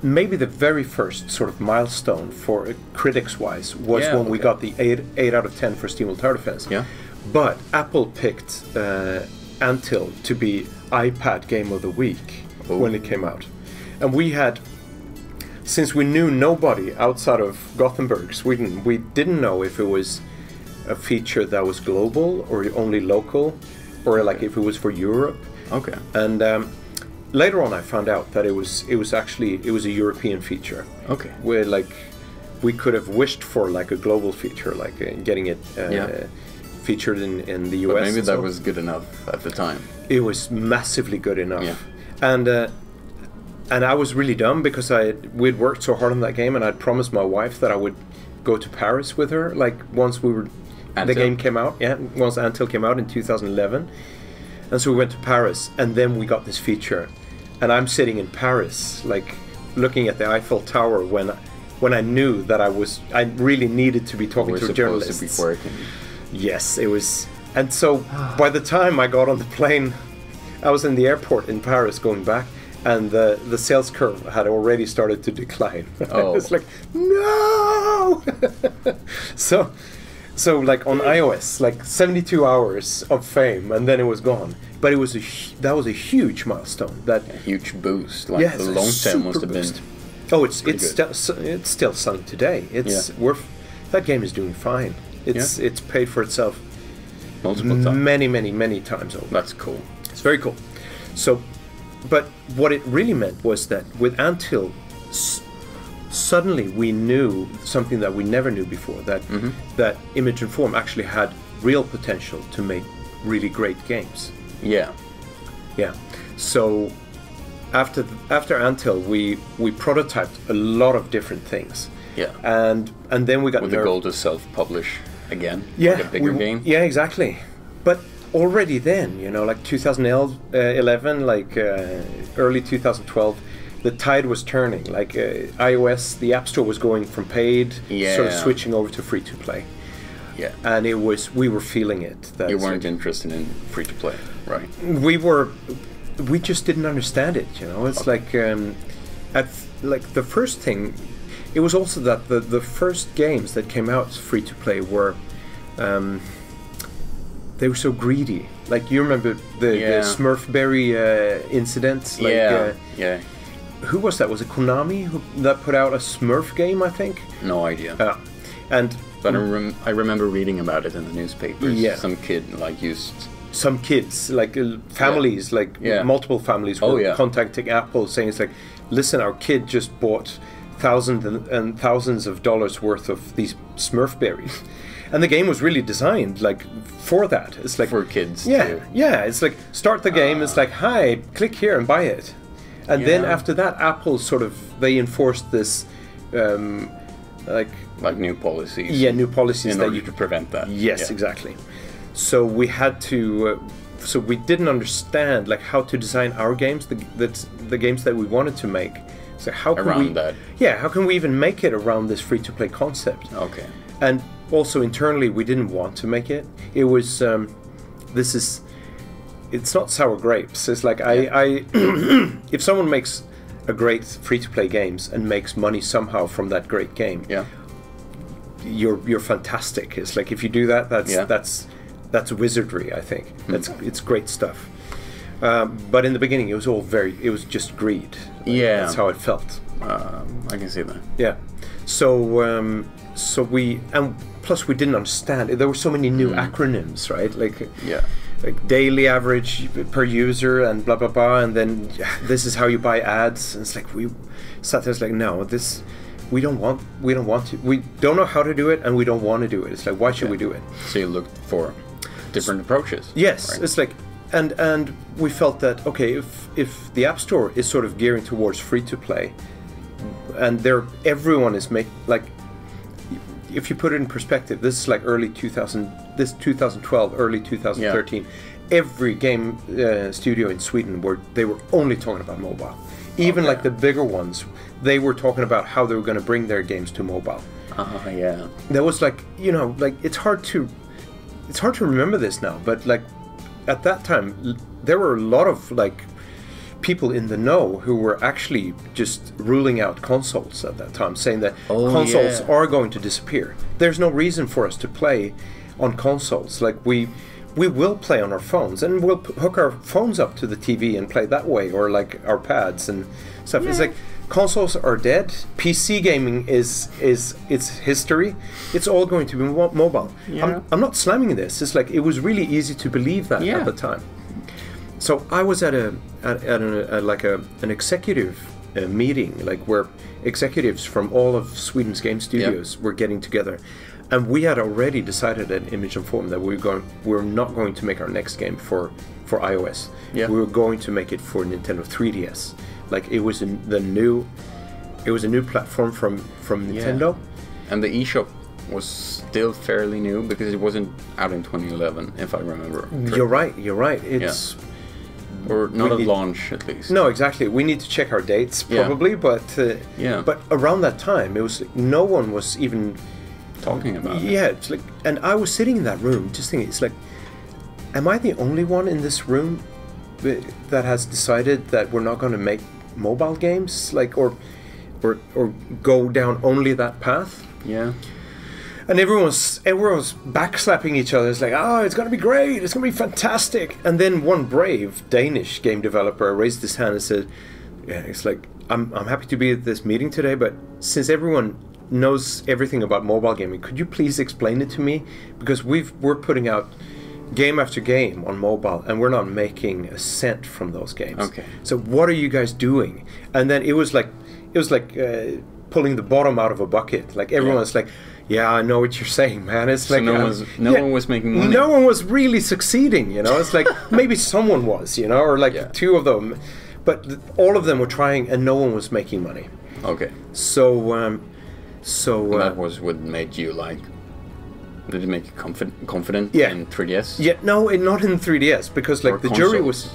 maybe the very first sort of milestone for uh, critics-wise was Yeah, when we got the eight eight out of ten for SteamWorld Tower Defense. Yeah. But Apple picked uh, Anthill to be iPad Game of the Week Oh. when it came out, and we had since we knew nobody outside of Gothenburg, Sweden, we didn't know if it was a feature that was global or only local, or like if it was for Europe. Okay. And um, later on, I found out that it was it was actually it was a European feature. Okay. Where like we could have wished for like a global feature, like uh, getting it uh, Yeah. featured in in the US. But maybe that so. was good enough at the time. it was massively good enough. Yeah. And uh, and I was really dumb because I we'd worked so hard on that game, and I'd promised my wife that I would go to Paris with her. Like once we were, the game came out. Yeah, once Anthill came out in 2011, and so we went to Paris, and then we got this feature, and I'm sitting in Paris, like looking at the Eiffel Tower when. When I knew that I was, I really needed to be talking We're to journalists. to be working. Yes, it was. And so by the time I got on the plane, I was in the airport in Paris going back, and the, the sales curve had already started to decline. Oh. it's like, no! so, so like on iOS, like 72 hours of fame, and then it was gone. But it was a that was a huge milestone. That A huge boost. Like yeah, the long term must have been. Oh, it's it's good. still it's still selling today. It's Yeah. worth that game is doing fine. It's it's paid for itself Multiple times. many many many times over. That's cool. It's very cool. So, but what it really meant was that with Anthill, suddenly we knew something that we never knew before that that Image and Form actually had real potential to make really great games. Yeah. Yeah. So after after Anthill, we we prototyped a lot of different things. Yeah. And and then we got With the nerv- goal to self-publish again. yeah, Like a bigger we- game. Yeah, exactly. But already then, you know, like 2011, like uh, early 2012, the tide was turning. Like uh, iOS, the App Store was going from paid, sort of switching over to free to play, Yeah. and it was we were feeling it. That You weren't interested in free to play, right? we were we just didn't understand it you know it's like um, at like the first thing it was also that the the first games that came out free to play were um, they were so greedy like you remember the, Yeah. the smurfberry uh, incident like yeah. uh, yeah. Who was that was it konami who, that put out a smurf game i think No idea. uh, and but I, rem- I remember reading about it in the newspapers. Yeah. Some kid like used. some kids, like uh, families, like Yeah. multiple families, were Oh, yeah. contacting Apple saying, "It's like, listen, our kid just bought thousands and, and thousands of dollars worth of these Smurf berries," and the game was really designed like for that. It's like For kids, yeah, too. yeah. It's like start the game. it's like, hi, click here and buy it, and then after that, Apple sort of they enforced this. Um, like Like new policies. yeah, new policies In that order you could prevent that. Yes, Yeah. exactly. So we had to. Uh, so we didn't understand like how to design our games, the the, the games that we wanted to make. So how can Around we? that. Yeah, how can we even make it around this free to play concept? Okay. And also internally we didn't want to make it. It was um, this is it's not sour grapes. It's like I, I if someone makes a great free to play games and makes money somehow from that great game, Yeah. you're you're fantastic. It's like if you do that, that's Yeah. Hmm. that's that's wizardry. I think that's it's great stuff. Um, but in the beginning, it was all very. It was just greed. Yeah. that's how it felt. Um, I can see that. Yeah. So um, so we and plus we didn't understand. There were so many new acronyms, right? Like Yeah. Like daily average per user and blah blah blah, and then this is how you buy ads. And it's like we sat there, it's like no, this we don't want. We don't want to. We don't know how to do it, and we don't want to do it. It's like why should we do it? So you look for different approaches. Yes, right? it's like, and and we felt that okay, if if the App Store is sort of gearing towards free to play, and there everyone is make like, if you put it in perspective, this is like early 2000, this 2012, early 2013. Every game uh, studio in Sweden were they were only talking about mobile. Even Okay. like the bigger ones, they were talking about how they were going to bring their games to mobile Uh, yeah. there was like you know like it's hard to it's hard to remember this now but like at that time l- there were a lot of like people in the know who were actually just ruling out consoles at that time saying that Oh, consoles yeah. are going to disappear. There's no reason for us to play on consoles. Like we we will play on our phones and we'll p- hook our phones up to the TV and play that way or like our pads and stuff. It's like consoles are dead. Pc gaming is is it's history. It's all going to be mo- mobile. Yeah. I'm, I'm not slamming this. It's like it was really easy to believe that Yeah. at the time so i was at a at, at, a, at like a an executive uh, meeting like where executives from all of sweden's game studios were getting together and we had already decided at image and form that we were going we were not going to make our next game for for ios Yeah. we were going to make it for nintendo 3ds like it was in the new it was a new platform from from Yeah. nintendo And the eShop was still fairly new because it wasn't out in 2011, if I remember. correct. you're right you're right it's Or not at need- launch, at least. No, exactly. We need to check our dates Yeah. probably, but uh, Yeah. But around that time, it was no one was even Talking about it. yeah. It's like, and I was sitting in that room just thinking, it's like, am I the only one in this room that has decided that we're not going to make mobile games, like, or or or go down only that path? Yeah. And everyone's everyone's backslapping each other. It's like, oh, it's gonna be great. It's gonna be fantastic. And then one brave Danish game developer raised his hand and said, "Yeah, it's like I'm I'm happy to be at this meeting today, but since everyone knows everything about mobile gaming, could you please explain it to me? Because we've we're putting out." Game after game on mobile, and we're not making a cent from those games. Okay. So what are you guys doing? And then it was like, it was like uh, pulling the bottom out of a bucket. Like everyone's like, yeah, I know what you're saying, man. It's like no um, no one was making money. No one was really succeeding. You know, it's like maybe someone was, you know, or like Yeah. two of them, but th- all of them were trying, and no one was making money. Okay. So, um, so uh, that was what made you like. Did it make you confident, confident Yeah. in 3DS? Yeah, no, it, not in 3DS because like Or the jury was,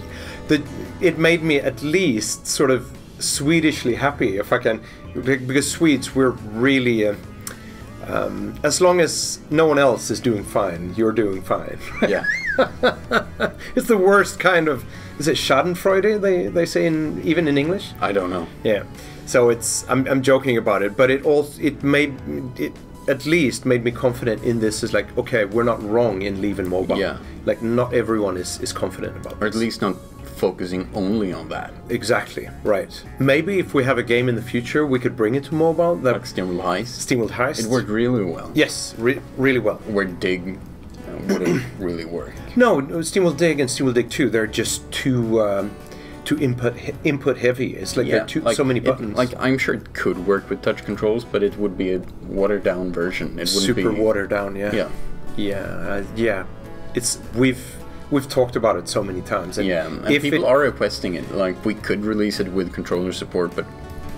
the it made me at least sort of Swedishly happy if I can, because Swedes we're really. Uh, um, as long as no one else is doing fine, you're doing fine. Yeah. it's the worst kind of. Is it Schadenfreude? They they say in even in English. I don't know. Yeah. So it's I'm, I'm joking about it, but it also it made it at least made me confident in this. Is like okay, we're not wrong in leaving mobile. Yeah. Like not everyone is is confident about. Or at this. least not focusing only on that. Exactly right. Maybe if we have a game in the future, we could bring it to mobile. That Like Steamworld Heist. SteamWorld Heist. It worked really well. Yes, re- really well. Where Dig uh, wouldn't really work. No, no, SteamWorld Dig and Steam SteamWorld Dig 2, they're just too um, too input input heavy. It's like there are too, like, so many it- buttons. like I'm sure it could work with touch controls, but it would be a watered down version. It wouldn't super be watered down. Yeah. Yeah. Yeah. uh, yeah. It's we've we've talked about it so many times. And Yeah, and if people it- are requesting it. Like we could release it with controller support, but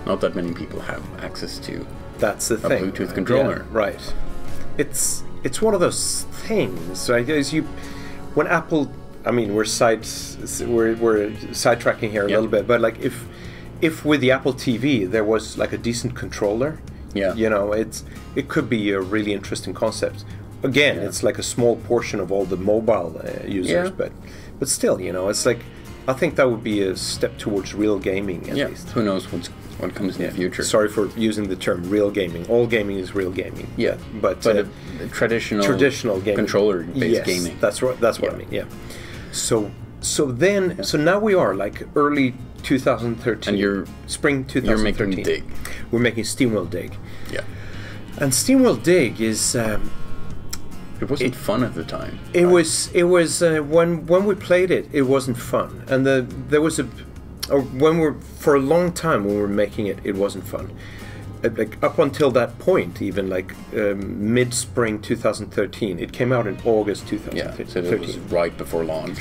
not that many people have access to. That's the thing. Bluetooth right? controller. Yeah, right. It's it's one of those things. Right? As you, when Apple, I mean, we're side we're we're sidetracking here a Yeah. little bit, but like if if with the Apple TV there was like a decent controller, Yeah. you know, it's it could be a really interesting concept. Again, Yeah. it's like a small portion of all the mobile uh, users, Yeah. but but still, you know, it's like I think that would be a step towards real gaming at yeah. least. Who knows what's what comes in the future? Sorry for using the term real gaming. All gaming is real gaming. Yeah, but, but uh, a, a traditional traditional gaming controller-based yes, gaming. That's what that's what I mean. Yeah. So so then so now we are like early 2013. And you're- spring 2013. you're making Dig. We're making SteamWorld Dig, Yeah, and SteamWorld Dig is. Um, it wasn't fun at the time. it right? was it was uh, when when we played it it wasn't fun and the there was a or when we're for a long time when we were making it it wasn't fun Uh, like up until that point even like um, mid spring 2013 it came out in August Yeah, 2013 so it was right before launch.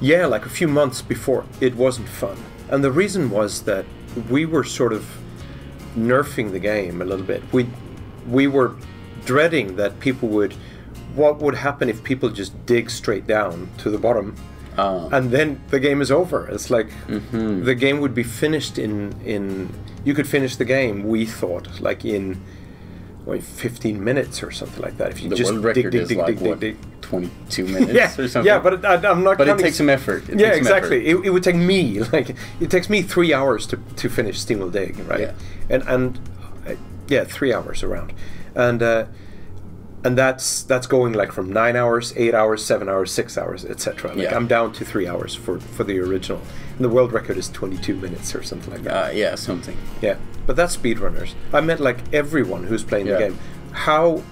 yeah like a few months before it wasn't fun and the reason was that we were sort of nerfing the game a little bit we we were dreading that people would what would happen if people just dig straight down to the bottom Ah. and then the game is over it's like Mm-hmm. the game would be finished in in you could finish the game we thought like in what, 15 minutes or something like that if you The just world dig record dig is dig like dig dig what, dig 22 minutes yeah, or something. yeah, but I, I'm not. But it takes some effort. It yeah, exactly. effort. It, it would take me like it takes me three hours to, to finish SteamWorld Dig, right? Yeah. And and uh, yeah, three hours around, and uh, and that's that's going like from nine hours, eight hours, seven hours, six hours, etc. Like Yeah. I'm down to three hours for for the original, and the world record is 22 minutes or something like that. Uh, yeah, something. Yeah, but that's speedrunners. I meant like everyone who's playing the game. How,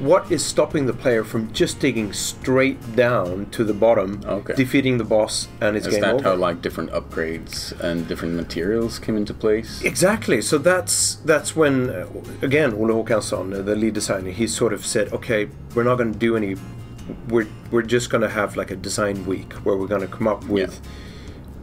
what is stopping the player from just digging straight down to the bottom, Okay. defeating the boss, and it's Is game that over? how like different upgrades and different materials came into place? Exactly. So that's that's when uh, again Olle Håkansson, the lead designer, he sort of said, "Okay, we're not going to do any. We're we're just going to have like a design week where we're going to come up with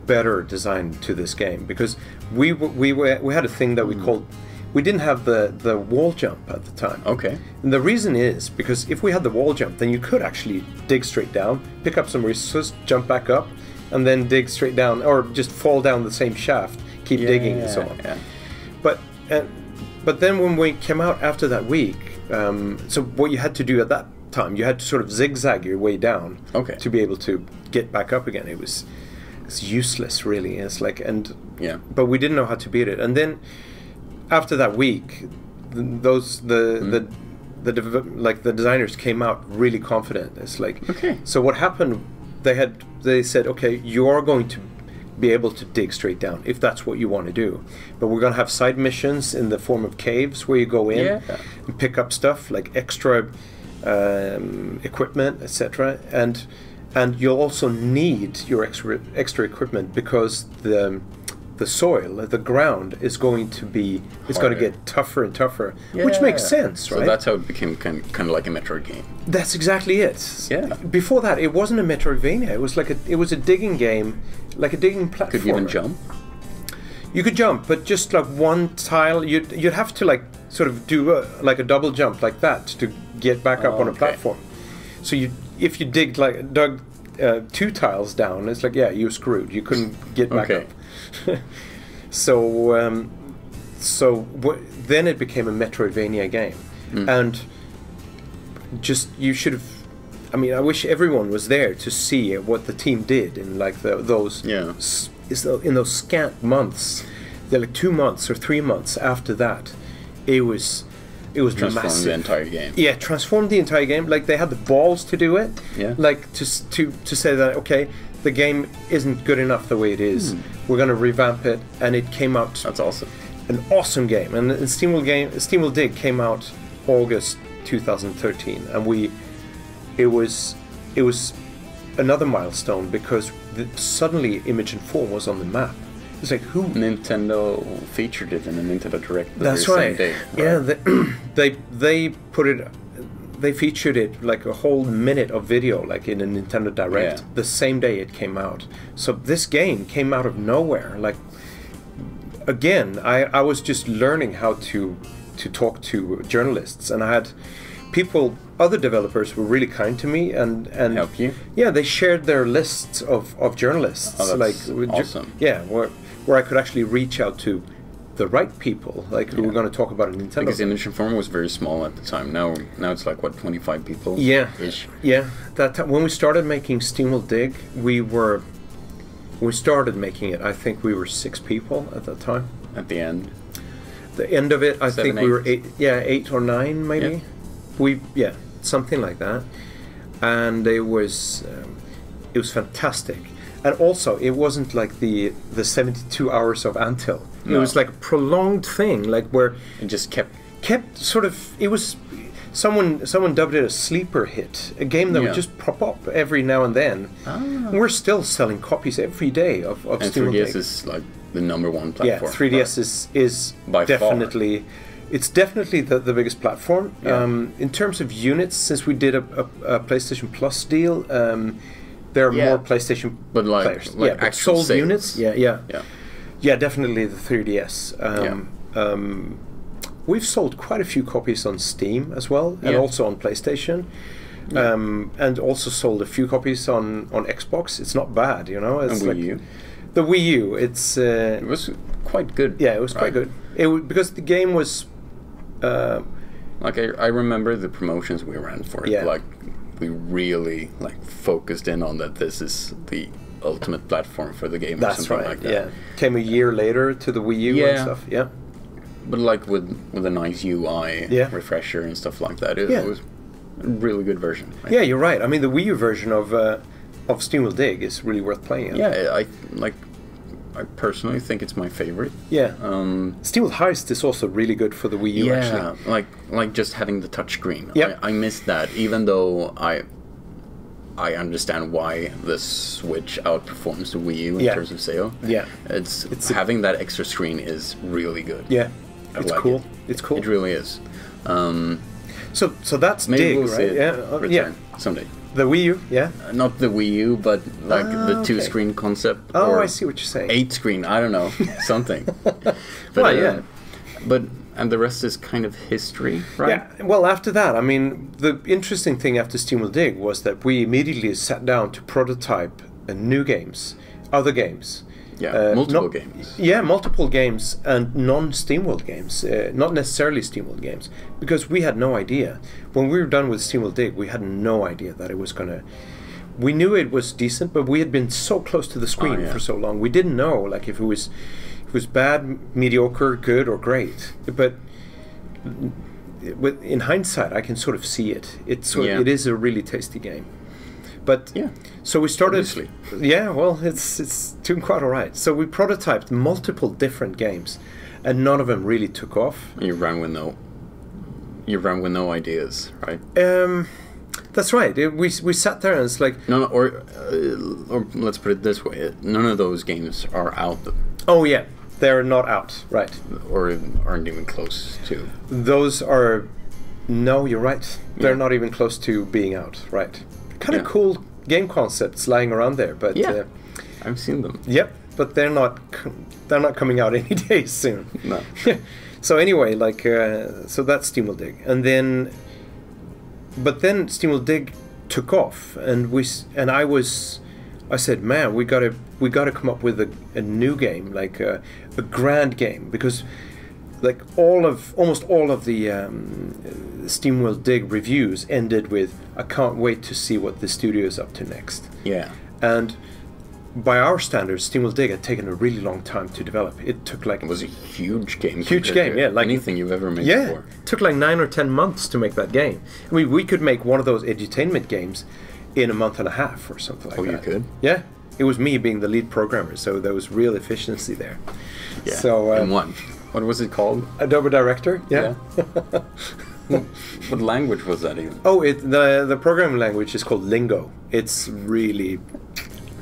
better design to this game because we we were, we had a thing that we called we didn't have the the wall jump at the time. Okay. And the reason is because if we had the wall jump, then you could actually dig straight down, pick up some resources, jump back up, and then dig straight down, or just fall down the same shaft, keep digging, and so on. Yeah. But uh, but then when we came out after that week, um, so what you had to do at that time, you had to sort of zigzag your way down Okay. to be able to get back up again. It was it's useless, really. It's like and Yeah. but we didn't know how to beat it. And then after that week, those the Mm. the the like the designers came out really confident. It's like Okay. So what happened? They had they said, okay, you are going to be able to dig straight down if that's what you want to do, but we're going to have side missions in the form of caves where you go in Yeah. and pick up stuff like extra um, equipment, etc. And and you'll also need your extra extra equipment because the the soil, the ground is going to be it's going to get tougher and tougher, which makes Yeah. sense, So that's how it became kind kind of like a Metroid game. That's exactly it. Yeah. Before that, it wasn't a Metroidvania. It was like a it was a digging game, like a digging platform. Could you even jump? You could jump, but just like one tile, you'd you'd have to like sort of do a, like a double jump like that to get back up on a Okay. platform. So you if you digged like dug uh, two tiles down, it's like yeah, you're screwed. You couldn't get back Okay. up. so um, so then it became a Metroidvania game, Hmm. and just you should have. I mean, I wish everyone was there to see what the team did in like the, those Yeah. s- is tho- in those scant months. They're like two months or three months after that. It was it was Transform massive. the entire game. Yeah, transformed the entire game. Like they had the balls to do it. Yeah. Like to to to say that okay, the game isn't good enough the way it is. Hmm. We're gonna revamp it, and it came out That's awesome. an awesome game. And the SteamWorld game, SteamWorld Dig came out August 2013, and we, it was, it was another milestone because the, suddenly Image and Form was on the map. It's like who? Nintendo featured it in the Nintendo Direct the That's right. same day. Yeah, they, they they put it. They featured it like a whole minute of video, like in a Nintendo Direct, Yeah. the same day it came out. So this game came out of nowhere. Like again, I, I was just learning how to to talk to journalists, and I had people, other developers were really kind to me and and Help you? Yeah, they shared their lists of, of journalists. Oh, that's like awesome. yeah, where where I could actually reach out to the right people, like who Yeah. were going to talk about a Nintendo. Because. Image and Form was very small at the time. Now, now it's like what 25 people. Yeah. Ish. Yeah, that time, when we started making SteamWorld Dig, we were we started making it. I think we were six people at that time. At the end. The end of it, I Seven, think we were eight. eight. Yeah, eight or nine, maybe. Yeah. We yeah, something like that. And it was um, it was fantastic. And also, it wasn't like the the seventy two hours of Anthill. It was like a prolonged thing, like where It just kept. kept sort of it was someone someone dubbed it a sleeper hit a game that Yeah. would just pop up every now and then Ah. we're still selling copies every day of, of And Steam 3DS is like the number one platform. yeah platform. 3ds is is By far. definitely it's definitely the, the biggest platform Yeah. um, in terms of units since we did a, a, a playstation plus deal um, there are Yeah. more playstation But like- players like yeah but actual sold sales. units yeah yeah Yeah. Yeah, definitely the 3DS. Um, um, we've sold quite a few copies on Steam as well, and Yeah. also on PlayStation, um, and also sold a few copies on, on Xbox. It's not bad, you know. It's And Wii like U. the Wii U. It's uh, It was quite good. yeah, it was quite right? good. It w- because the game was. Uh, Like I, I remember the promotions we ran for it. Yeah. Like we really like focused in on that. This is the ultimate platform for the game. or that's something right. Like that. yeah, came a year later to the Wii U and stuff. Yeah, But like with with a nice UI Yeah. refresher and stuff like that, it, Yeah. was a really good version. I yeah, you're right. I mean, the Wii U version of uh, of SteamWorld Dig is really worth playing. Yeah, I like. I personally think it's my favorite. yeah. Um, SteamWorld Heist is also really good for the Wii U. yeah, Actually, like like just having the touch screen. Yep. I, I miss that. Even though I I understand why the Switch outperforms the Wii U in Yeah. terms of sale. Yeah. it's, It's having that extra screen is really good. Yeah, I it's like cool. it. It's cool. It really is. Um, so so that's maybe Dig, we'll right? yeah, uh, return yeah. someday. The Wii U, yeah. Uh, Not the Wii U, but like Ah, the okay. two screen concept. Oh, I see what you're saying. Eight screen. I don't know something. but, Well, yeah. But and the rest is kind of history, right? Yeah. Well, after that, I mean, the interesting thing after SteamWorld Dig was that we immediately sat down to prototype uh, new games, other games. Yeah, Uh, multiple not- games. Yeah, multiple games and non-SteamWorld games, uh, not necessarily SteamWorld games, because we had no idea. When we were done with SteamWorld Dig, we had no idea that it was gonna. We knew it was decent, but we had been so close to the screen Oh, yeah. for so long. We didn't know, like, if it was, was bad, mediocre, good, or great. But with in hindsight, I can sort of see it. It's sort Yeah. it is a really tasty game. But Yeah. so we started. Obviously. Yeah, well, it's it's doing quite all right. So we prototyped multiple different games, and none of them really took off. You ran with no. You ran with no ideas, right? Um, that's right. It- we we sat there and it's like, No, no or uh, or let's put it this way: none of those games are out, oh yeah, they're not out. Right. or aren't even close to. Those are. No, you're right. They're Yeah. not even close to being out. Right. Kind of Yeah. cool game concepts lying around there, but Yeah. uh, I've seen them. Yep, but they're not they're not coming out any day soon. No. so anyway, like uh, so that's SteamWorld Dig, and then but then SteamWorld Dig took off, and we and I was I said, man, we gotta we gotta come up with a, a new game, like a, a grand game, because like all of almost all of the um, SteamWorld Dig reviews ended with, I can't wait to see what the studio is up to next. Yeah. And by our standards, SteamWorld Dig had taken a really long time to develop. It took like It was a huge game. Huge game, yeah, like- anything you've ever made yeah, before. took like nine or ten months to make that game. I mean, we could make one of those edutainment games in a month and a half or something like Oh, that. Oh, you could? Yeah, it was me being the lead programmer, so there was real efficiency there. Yeah. So uh, and what? What was it called? Adobe Director, yeah. what language was that even? Oh, it the the programming language is called Lingo. It's really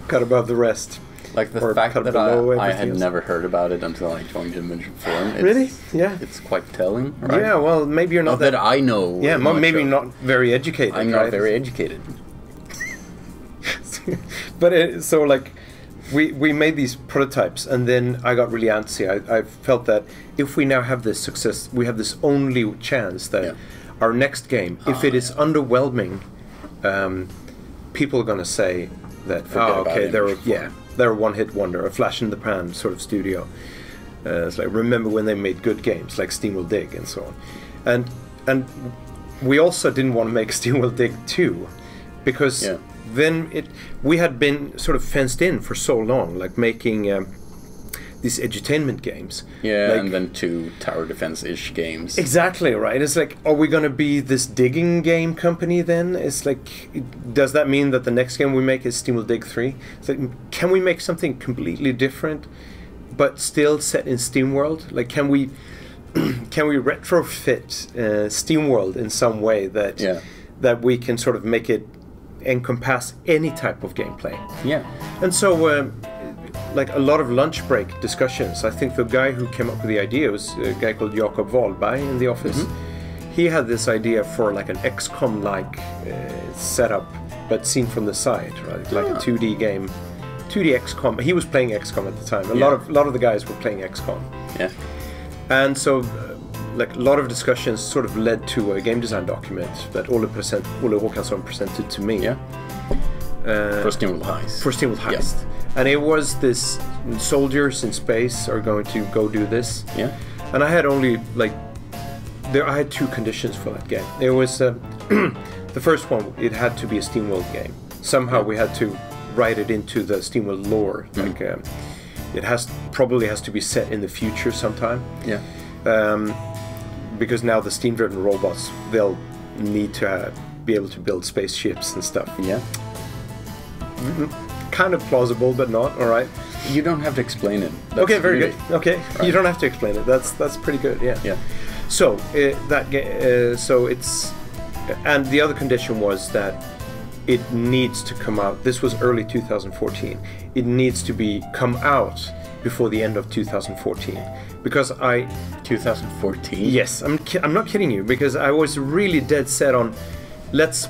cut above the rest. Like the Or fact that I, I had else. never heard about it until I joined Image and Form. It's, Really? Yeah. It's quite telling, right? Yeah. Well, maybe you're not, Not that I know. Yeah, maybe of- not very educated. I'm not right? very educated. but it, so like we we made these prototypes and then i got really antsy. I, I felt that if we now have this success we have this only chance that Yeah. our next game if Ah, it is underwhelming um, people are going to say that Forget oh okay they're Image yeah they're a one-hit wonder a flash in the pan sort of studio. Uh, it's like remember when they made good games like SteamWorld Dig and so on, and and we also didn't want to make SteamWorld Dig two because Yeah. Then it we had been sort of fenced in for so long, like making. Um, these edutainment games. Yeah, Like- and then two tower defense-ish games. Exactly right. It's like, are we going to be this digging game company then? It's like, does that mean that the next game we make is SteamWorld Dig 3? It's like, can we make something completely different, but still set in SteamWorld? Like, can we can we retrofit uh, SteamWorld in some way that Yeah. that we can sort of make it encompass any type of gameplay? yeah, And so, um, like a lot of lunch break discussions, I think the guy who came up with the idea was a guy called Jakob Wahlberg in the office. He had this idea for like an XCOM like uh, setup, but seen from the side, right? Like a Ah. 2D game. 2D XCOM. He was playing XCOM at the time. A Yeah. lot of a lot of the guys were playing XCOM, yeah, and so uh, like a lot of discussions sort of led to a game design document that Olle, present, Olle Håkansson presented to me. yeah. Uh, For SteamWorld Heist. for SteamWorld. Heist. And it was this soldiers in space are going to go do this. Yeah, And I had only like there I had two conditions for that game. It was uh, the first one it had to be a SteamWorld game. Somehow we had to write it into the SteamWorld lore. Like um, it has probably has to be set in the future sometime yeah, um, because now the steam-driven robots they'll need to uh, be able to build spaceships and stuff. yeah. Kind of plausible, but not. All right. You don't have to explain it. That's okay, very good. Okay, you don't have to explain it. That's that's pretty good. Yeah. Yeah, So uh, that uh, so it's and the other condition was that it needs to come out. This was early 2014. It needs to be come out before the end of 2014 because I 2014. yes I'm I'm not kidding you because I was really dead set on let's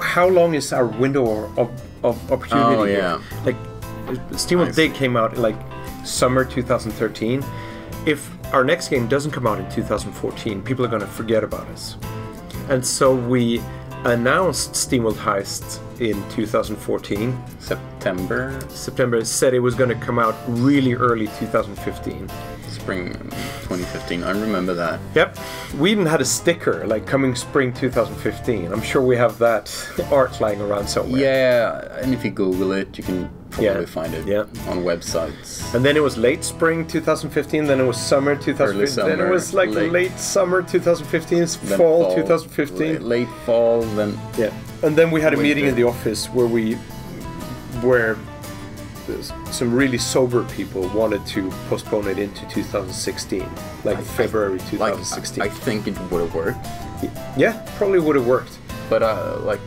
how long is our window of, of opportunity? Oh, yeah. like SteamWorld I. Dig came out in like summer 2013 if our next game doesn't come out in 2014 people are going to forget about us. And so we announced SteamWorld Heist in 2014 September, September. Said it was going to come out really early 2015 spring 2015. I remember that. Yep. We even had a sticker like coming spring 2015. I'm sure we have that art lying around somewhere. Yeah, and if you Google it, you can probably Yeah, find it yeah. on websites. And then it was late spring 2015, then it was summer 2015, then it was like late- late, summer 2015, Then fall, 2015. la- late fall, then Yeah. And then we had a meeting in the office where we where some really sober people wanted to postpone it into 2016, like February like 2016. I, I think it would have worked, yeah, probably would have worked. but uh, like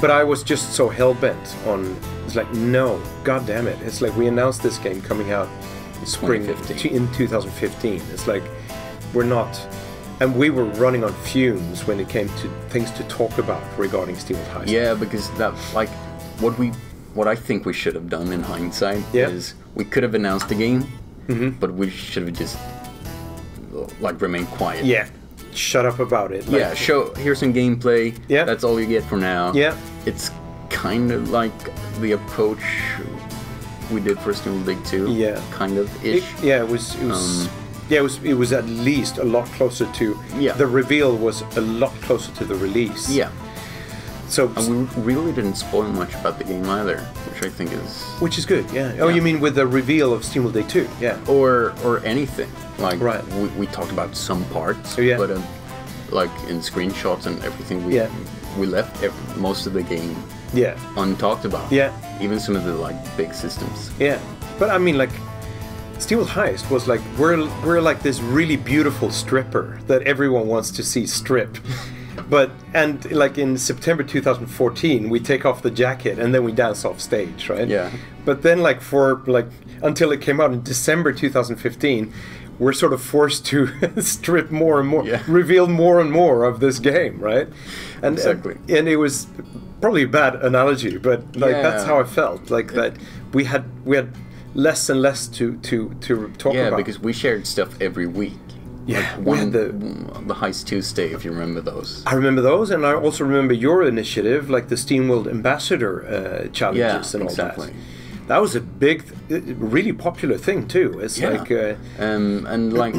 But I was just so hell bent on. It's like no, god damn it! It's like we announced this game coming out in spring 2015. in 2015. It's like we're not, and we were running on fumes when it came to things to talk about regarding SteamWorld Heist. yeah, because that like what we what I think we should have done in hindsight Yeah. is we could have announced the game, mm-hmm. but we should have just like remained quiet. yeah. Shut up about it. Like, yeah. Show here's some gameplay. Yeah. that's all you get for now. Yeah. it's kind of like the approach we did for Steamworld Dig 2. Yeah. kind of It, ish. yeah, it was. It was. Um, yeah, it was. It was at least a lot closer to. Yeah. The reveal was a lot closer to the release. yeah. So. And we really didn't spoil much about the game either, which I think is which is good. Yeah. Oh, you mean with the reveal of SteamWorld Dig 2? Yeah. or or anything. Like Right. we, we talked about some parts, Oh, yeah. but um, like in screenshots and everything, we Yeah. we left ev- most of the game Yeah. untalked about. Yeah. even some of the like big systems. Yeah, but I mean, like, SteamWorld Heist was like we're we're like this really beautiful stripper that everyone wants to see strip. But and like in September 2014, we take off the jacket and then we dance off stage, right? Yeah. But then, like for like until it came out in December 2015, we're sort of forced to strip more and more, Yeah. reveal more and more of this game, right? And Exactly. and it was probably a bad analogy, but like that's how I felt. Like that we had we had less and less to to to talk Yeah, about. because we shared stuff every week. Yeah, like one the- the Heist Tuesday, if you remember those. I remember those, and I also remember your initiative, like the SteamWorld Ambassador uh, challenges Yeah, and all exactly. that. that was a big, really popular thing too. It's Yeah. like, uh, Um, and like,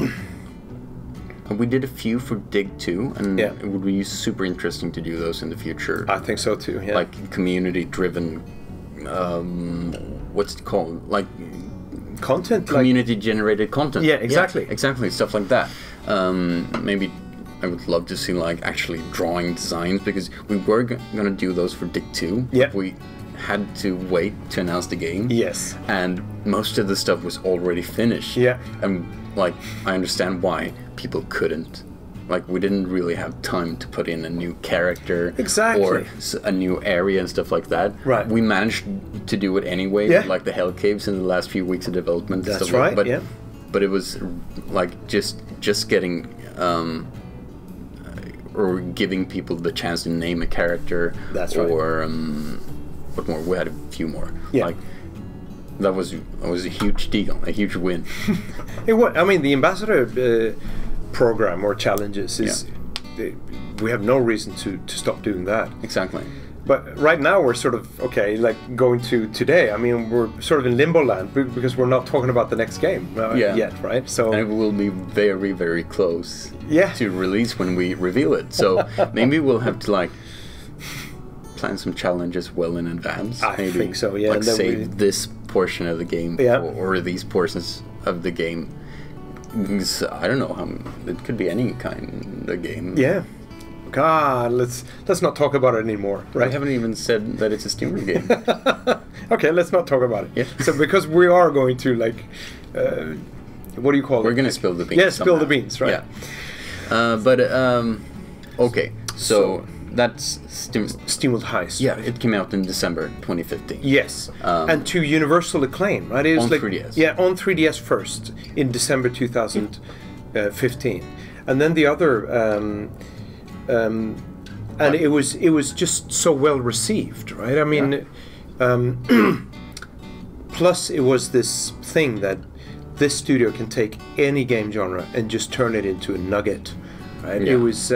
we did a few for Dig 2, and Yeah. it would be super interesting to do those in the future. I think so too. Yeah. like community driven, um, what's it called? Like content, like community generated content. Yeah, exactly. exactly, stuff like that. Um, maybe I would love to see like actually drawing designs because we were g- gonna do those for Dig 2. Yeah. We had to wait to announce the game. yes, and most of the stuff was already finished. Yeah. And like I understand why people couldn't. Like we didn't really have time to put in a new character Exactly. or a new area and stuff like that. Right. We managed to do it anyway, Yeah. like the Hell Caves in the last few weeks of development. and That's stuff like- right, But yeah. but it was like just just getting um, or giving people the chance to name a character. That's right. Or um, what more? We had a few more. Yeah. Like that was that was a huge deal, a huge win. it was. I mean, the ambassador uh, program or challenges is. uh, We have no reason to, to stop doing that. exactly. But right now we're sort of okay, like going to today. I mean, we're sort of in limbo land because we're not talking about the next game uh, Yeah. yet, right? So And it will be very, very close Yeah. to release when we reveal it. So maybe we'll have to like plan some challenges well in advance. I maybe, think so, yeah, Like and save we- this portion of the game Yeah. or, or these portions of the game. I don't know how it could be any kind of game. yeah, God, let's let's not talk about it anymore, Right? I haven't even said that it's a Steam game. Okay, let's not talk about it. Yeah. So because we are going to like, uh, what do you call it? We're gonna spill the beans. Yeah, spill the beans, right? Yeah. Uh, but um, okay, so, So- that's Steam. Steamworld Heist. Yeah, it came out in December 2015. Yes, Um, and to universal acclaim, right? It was On like 3DS. yeah, on 3DS first in December 2015, and then the other, um, um, and it was it was just so well received, right? I mean, um, plus it was this thing that this studio can take any game genre and just turn it into a nugget, right? Yeah. It was.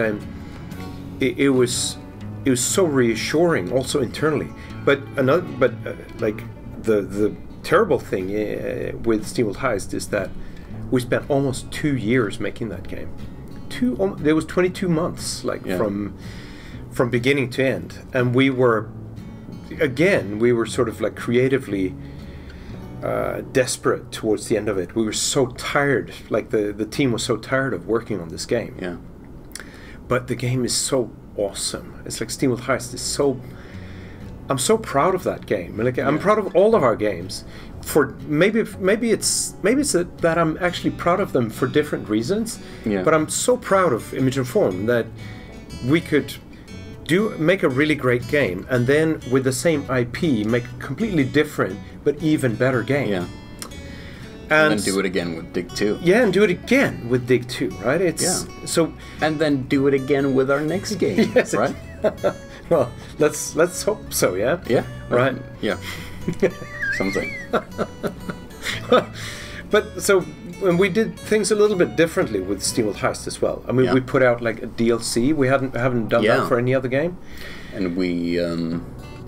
It, it was it was so reassuring also internally. But another but uh, like the the terrible thing uh, with steamworld heist is that we spent almost two years making that game. Two um, there was 22 months like Yeah. from from beginning to end. And we were again we were sort of like creatively uh, desperate towards the end of it. We were so tired like the the team was so tired of working on this game. Yeah. But the game is so awesome. It's like Steamworld Heist is so. I'm so proud of that game. Like I'm proud of all of our games. For maybe maybe it's maybe it's that, that I'm actually proud of them for different reasons. Yeah. But I'm so proud of Image and Form that we could do make a really great game and then with the same IP make a completely different but even better game. Yeah. And, And then do it again with Dig 2. Yeah, and do it again with Dig 2, right? It's Yeah. so And then do it again with our next game. Yes. Right? well, let's let's hope so, yeah. Yeah. Right. Yeah. Something. But so when we did things a little bit differently with Steamworld Heist as well. I mean, Yeah. we put out like a DLC. We hadn't haven't done Yeah. that for any other game. And we um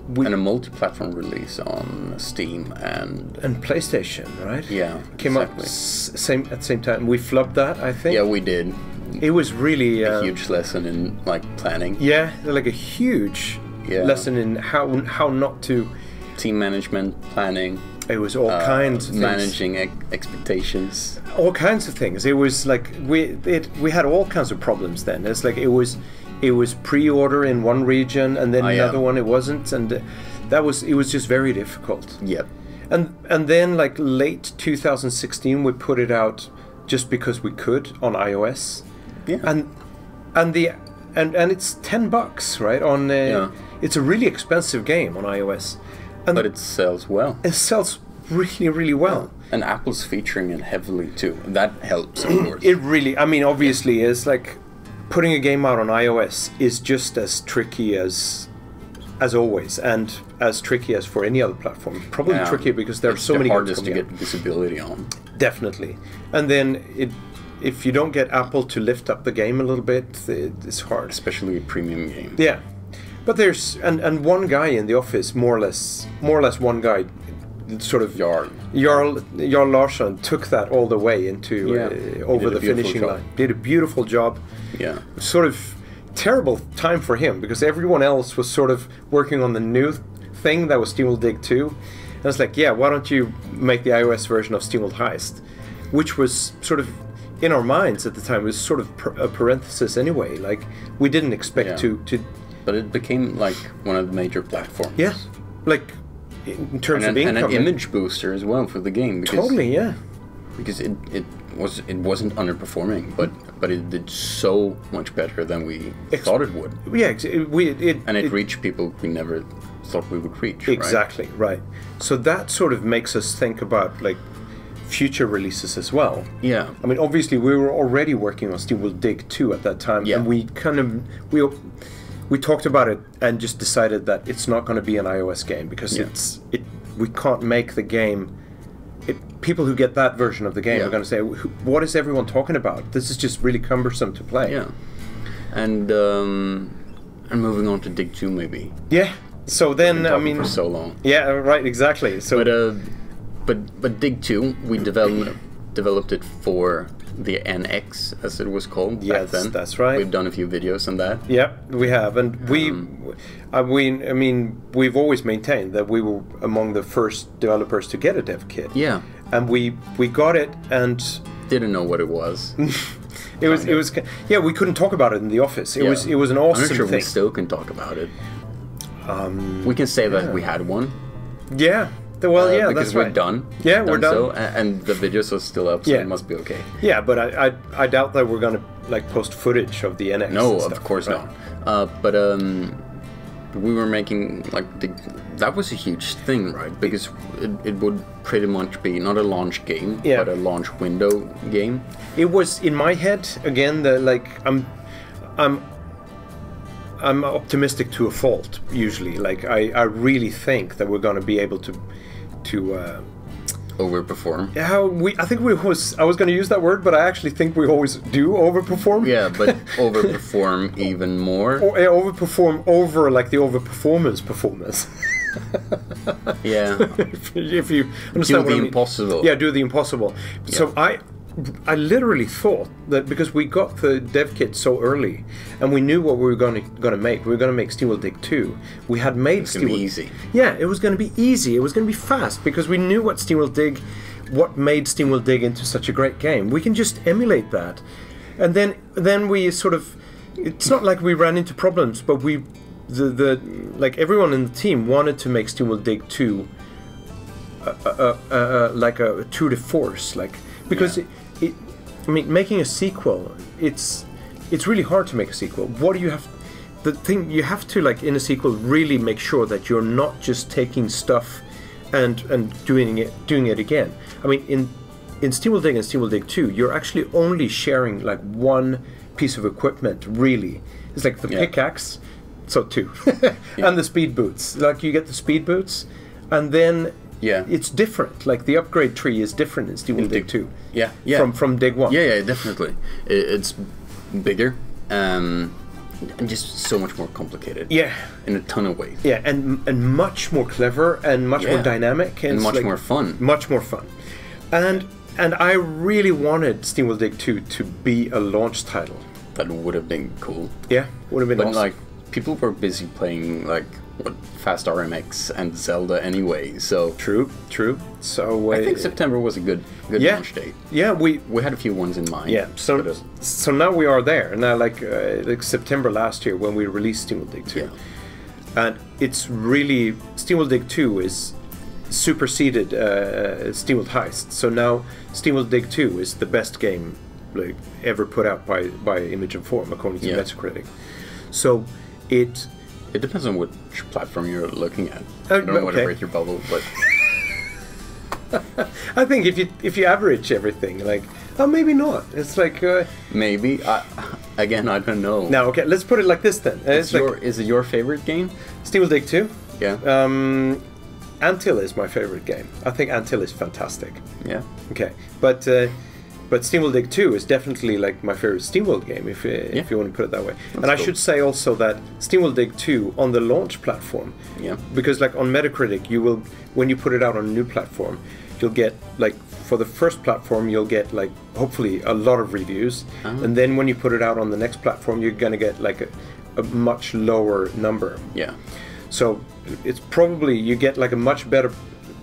We- and a multi-platform release on Steam and And PlayStation, right? yeah, Came out exactly. s- same at the same time. We flubbed that, I think. Yeah, we did It was really a uh, huge lesson in like planning, Yeah, like a huge Yeah. lesson in how how not to. team management, planning, It was all uh, kinds of managing ex- expectations. all kinds of things. It was like we it we had all kinds of problems then. It's like it was it was pre-order in one region and then yeah. another one it wasn't, and that was it was just very difficult. Yep. And and then like late 2016 we put it out just because we could on iOS, Yeah. and and the and and it's ten bucks right on. Uh, Yeah. It's a really expensive game on iOS, and but it sells well. it sells really really well. And Apple's featuring it heavily too. That helps, of course. It really, I mean, obviously, it's like putting a game out on iOS is just as tricky as as always, and as tricky as for any other platform. Probably Yeah. trickier because there are so the many games hardest to get out. visibility on. Definitely, and then it. If you don't get Apple to lift up the game a little bit, it's hard. especially a premium game. Yeah, but there's and and one guy in the office, more or less, more or less, one guy sort of Jarl. Jarl, Jarl Larsson took that all the way into Yeah. uh, over the finishing job. line. Did a beautiful job. Yeah. Sort of terrible time for him because everyone else was sort of working on the new thing that was SteamWorld Dig 2. And it's like, yeah, why don't you make the iOS version of SteamWorld Heist, which was sort of in our minds at the time it was sort of a parenthesis anyway. Like we didn't expect Yeah. to to But it became like one of the major platforms. yeah, like in terms And, of an, and income. an image booster as well for the game. Because, Totally, yeah. Because it, it was it wasn't underperforming, but but it did so much better than we Ex- thought it would, Yeah, it, we it, and it, it- reached people we never thought we would reach. Exactly, right? So that sort of makes us think about like future releases as well. Yeah. I mean, obviously, we were already working on SteamWorld Dig 2 at that time, Yeah. and we kind of we we talked about it and just decided that it's not going to be an iOS game because Yeah. it's it we can't make the game. It, people who get that version of the game Yeah. are going to say, "What is everyone talking about? This is just really cumbersome to play." Yeah. And um, and moving on to Dig Two maybe. Yeah. So then, I mean, for so long. yeah, right, exactly. So But uh, but but Dig Two, we developed developed it for the NX as it was called back Yes, then. that's right. We've done a few videos on that. Yep, we have, and we, Um, I mean, I mean, we've always maintained that we were among the first developers to get a dev kit. Yeah. and we we got it, and Didn't know what it was. it was it was yeah, we couldn't talk about it in the office. It was it was an awesome. I'm not sure thing. we still can talk about it. Um, we can say that we had one. yeah, well, uh, yeah, because that's we're right. done. Yeah, we're done. a- and the videos are still up, so Yeah. it must be okay. Yeah, but I, I I doubt that we're gonna like post footage of the NX. No, and of course right? not. Uh, but um, we were making like the, that was a huge thing, right? Because it, it would pretty much be not a launch game, Yeah. but a launch window game. It was in my head again. The like I'm, I'm, I'm optimistic to a fault. Usually, like I, I really think that we're going to be able to, to. Uh, Overperform. how we? I think we was. I was going to use that word, but I actually think we always do overperform. Yeah, but overperform even more. Or, yeah, overperform over like the overperformance performance. Yeah. if, you understand Do the I mean. impossible. Yeah, do the impossible. So I, I literally thought that because we got the dev kit so early, and we knew what we were going to going to make. We were going to make SteamWorld Dig 2. We had made It's gonna be SteamWorld- easy. Yeah, it was going to be easy. It was going to be fast because we knew what SteamWorld Dig, what made SteamWorld Dig into such a great game. We can just emulate that, and then then we sort of. It's not like we ran into problems, but we, the the like everyone in the team wanted to make SteamWorld Dig 2 uh, uh, like a tour de force, like because Yeah. it, it, I mean, making a sequel, it's it's really hard to make a sequel. What do you have? The thing you have to like in a sequel really make sure that you're not just taking stuff and and doing it doing it again. I mean, in in SteamWorld Dig and SteamWorld Dig 2, you're actually only sharing like one piece of equipment. Really, it's like the Yeah. pickaxe, so two, and the speed boots. Like you get the speed boots, and then Yeah. it's different. Like the upgrade tree is different in SteamWorld Dig Dig- 2. Yeah, yeah. From from Dig 1. Yeah, yeah, definitely. It, it's bigger, um, and just so much more complicated. Yeah. In a ton of ways. Yeah, and and much more clever and much more dynamic And it's much like- more fun. Much more fun. And and I really wanted Steam SteamWorld Dig 2 to be a launch title. That would have been cool. Yeah, would have been But awesome. like, people were busy playing like what Fast RMX and Zelda anyway. So true, true. So uh, I think September was a good good yeah, launch date. yeah, we We had a few ones in mind. Yeah, so uh, so now we are there. Now, like uh, like September last year when we released SteamWorld Dig 2, Yeah. and it's really SteamWorld Dig 2 is superseded uh, SteamWorld Heist. So now SteamWorld Dig 2 is the best game like ever put out by by Image and Form according to Yeah. Metacritic. So it it depends on which platform you're looking at. Uh, I don't want to break your bubble, but I think if you if you average everything like oh maybe not. It's like uh, maybe. I, again, I don't know. now okay. Let's put it like this then. Is It's like your is it your favorite game? SteamWorld Dig 2. Yeah. Um, Anthill is my favorite game. I think Anthill is fantastic. yeah. Okay, but uh, but SteamWorld Dig 2 is definitely like my favorite SteamWorld game, if, Yeah. if you want to put it that way. and I cool. should say also that SteamWorld Dig 2 on the launch platform, Yeah. because like on Metacritic, you will when you put it out on a new platform, you'll get like for the first platform you'll get like hopefully a lot of reviews, Uh-huh. and then when you put it out on the next platform, you're gonna get like a, a much lower number. Yeah. So it's probably you get like a much better,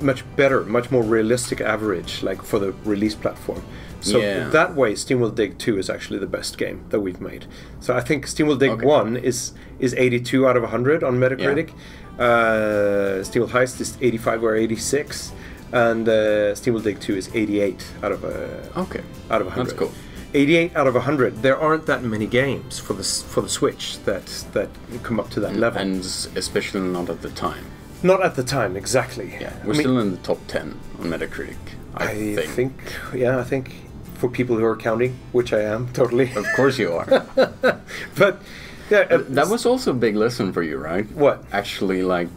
much better, much more realistic average like for the release platform. So Yeah. that way, SteamWorld Dig 2 is actually the best game that we've made. So I think SteamWorld Dig Okay. 1 is is 82 out of 100 on Metacritic. Uh, SteamWorld Heist is 85 or 86, and uh, SteamWorld Dig 2 is 88 out of uh, Okay. out of 100. That's cool. 88 out of 100. There aren't that many games for the for the Switch that that come up to that level. And especially not at the time. Not at the time, exactly. Yeah. We're mean, still in the top 10 on Metacritic. I, I think. think. yeah, I think for people who are counting, which I am totally. Of course you are. but yeah, uh, that was also a big lesson for you, right? What? Actually, like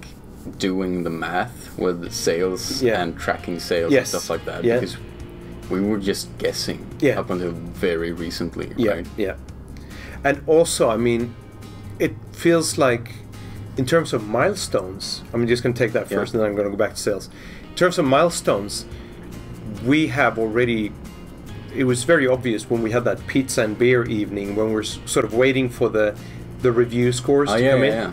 doing the math with sales Yeah. and tracking sales Yes. and stuff like that. Yeah. Because we were just guessing Yeah. up until very recently, yeah, right? yeah. And also, I mean, it feels like in terms of milestones. I'm just going to take that first, and then I'm going to go back to sales. In terms of milestones, we have already. It was very obvious when we had that pizza and beer evening when we're sort of waiting for the the review scores Oh, to yeah, come yeah, in. yeah.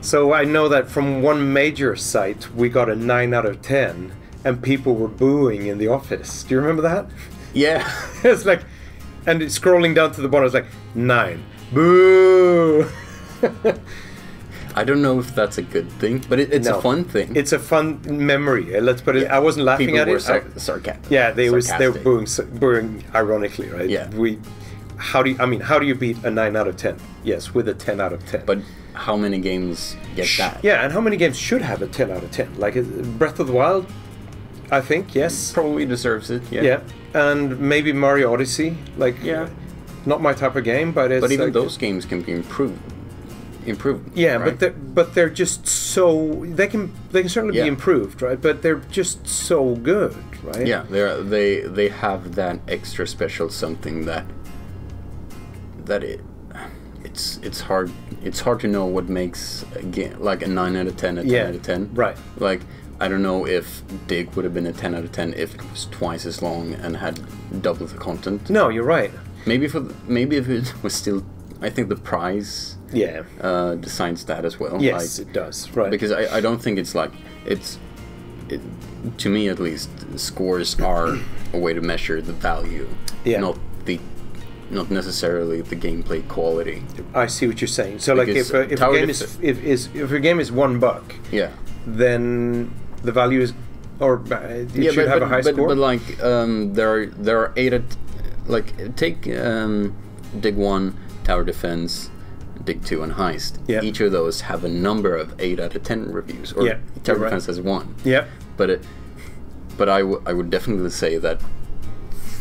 So I know that from one major site we got a 9 out of 10 and people were booing in the office. Do you remember that? Yeah. it's like and it's scrolling down to the bottom it's like 9. Boo. I don't know if that's a good thing, but it, it's No. a fun thing. It's a fun memory. uh, Let's put it I wasn't laughing People at were it. sar- sarcastic. yeah, they was they were sarcastic. booing booing ironically, right? Yeah. We how do you, I mean how do you beat a 9 out of 10? Yes, with a 10 out of 10. But how many games get that? yeah, and how many games should have a 10 out of 10? Like Breath of the Wild I think, yes. Probably deserves it. Yeah. Yeah, and maybe Mario Odyssey. Like, Yeah. not my type of game, but it's. But even like- those games can be improved. Improved. Yeah, right? but they're but they're just so they can they can certainly Yeah. be improved, right? But they're just so good, right? Yeah, they they they have that extra special something that that it it's it's hard it's hard to know what makes a game like a nine out of ten, a ten Yeah, out of ten. right. Like I don't know if Dig would have been a ten out of ten if it was twice as long and had double the content. No, you're right. Maybe for maybe if it was still, I think the prize Yeah. uh, decides that as well. Yes, like- it does. Right. because I, I don't think it's like it's it, to me at least scores are a way to measure the value Yeah. not the not necessarily the gameplay quality I see what you're saying. So, like, Because if a, if a game is if is if a game is one buck, yeah then the value is, or uh, it yeah should but, have but, a high but, score. but like um, there are there are eight at like take um, dig one tower defense dig two and heist Yeah. each of those have a number of eight out of ten reviews or Yeah, tower right. defense has one yeah. but it, but I, w- I would definitely say that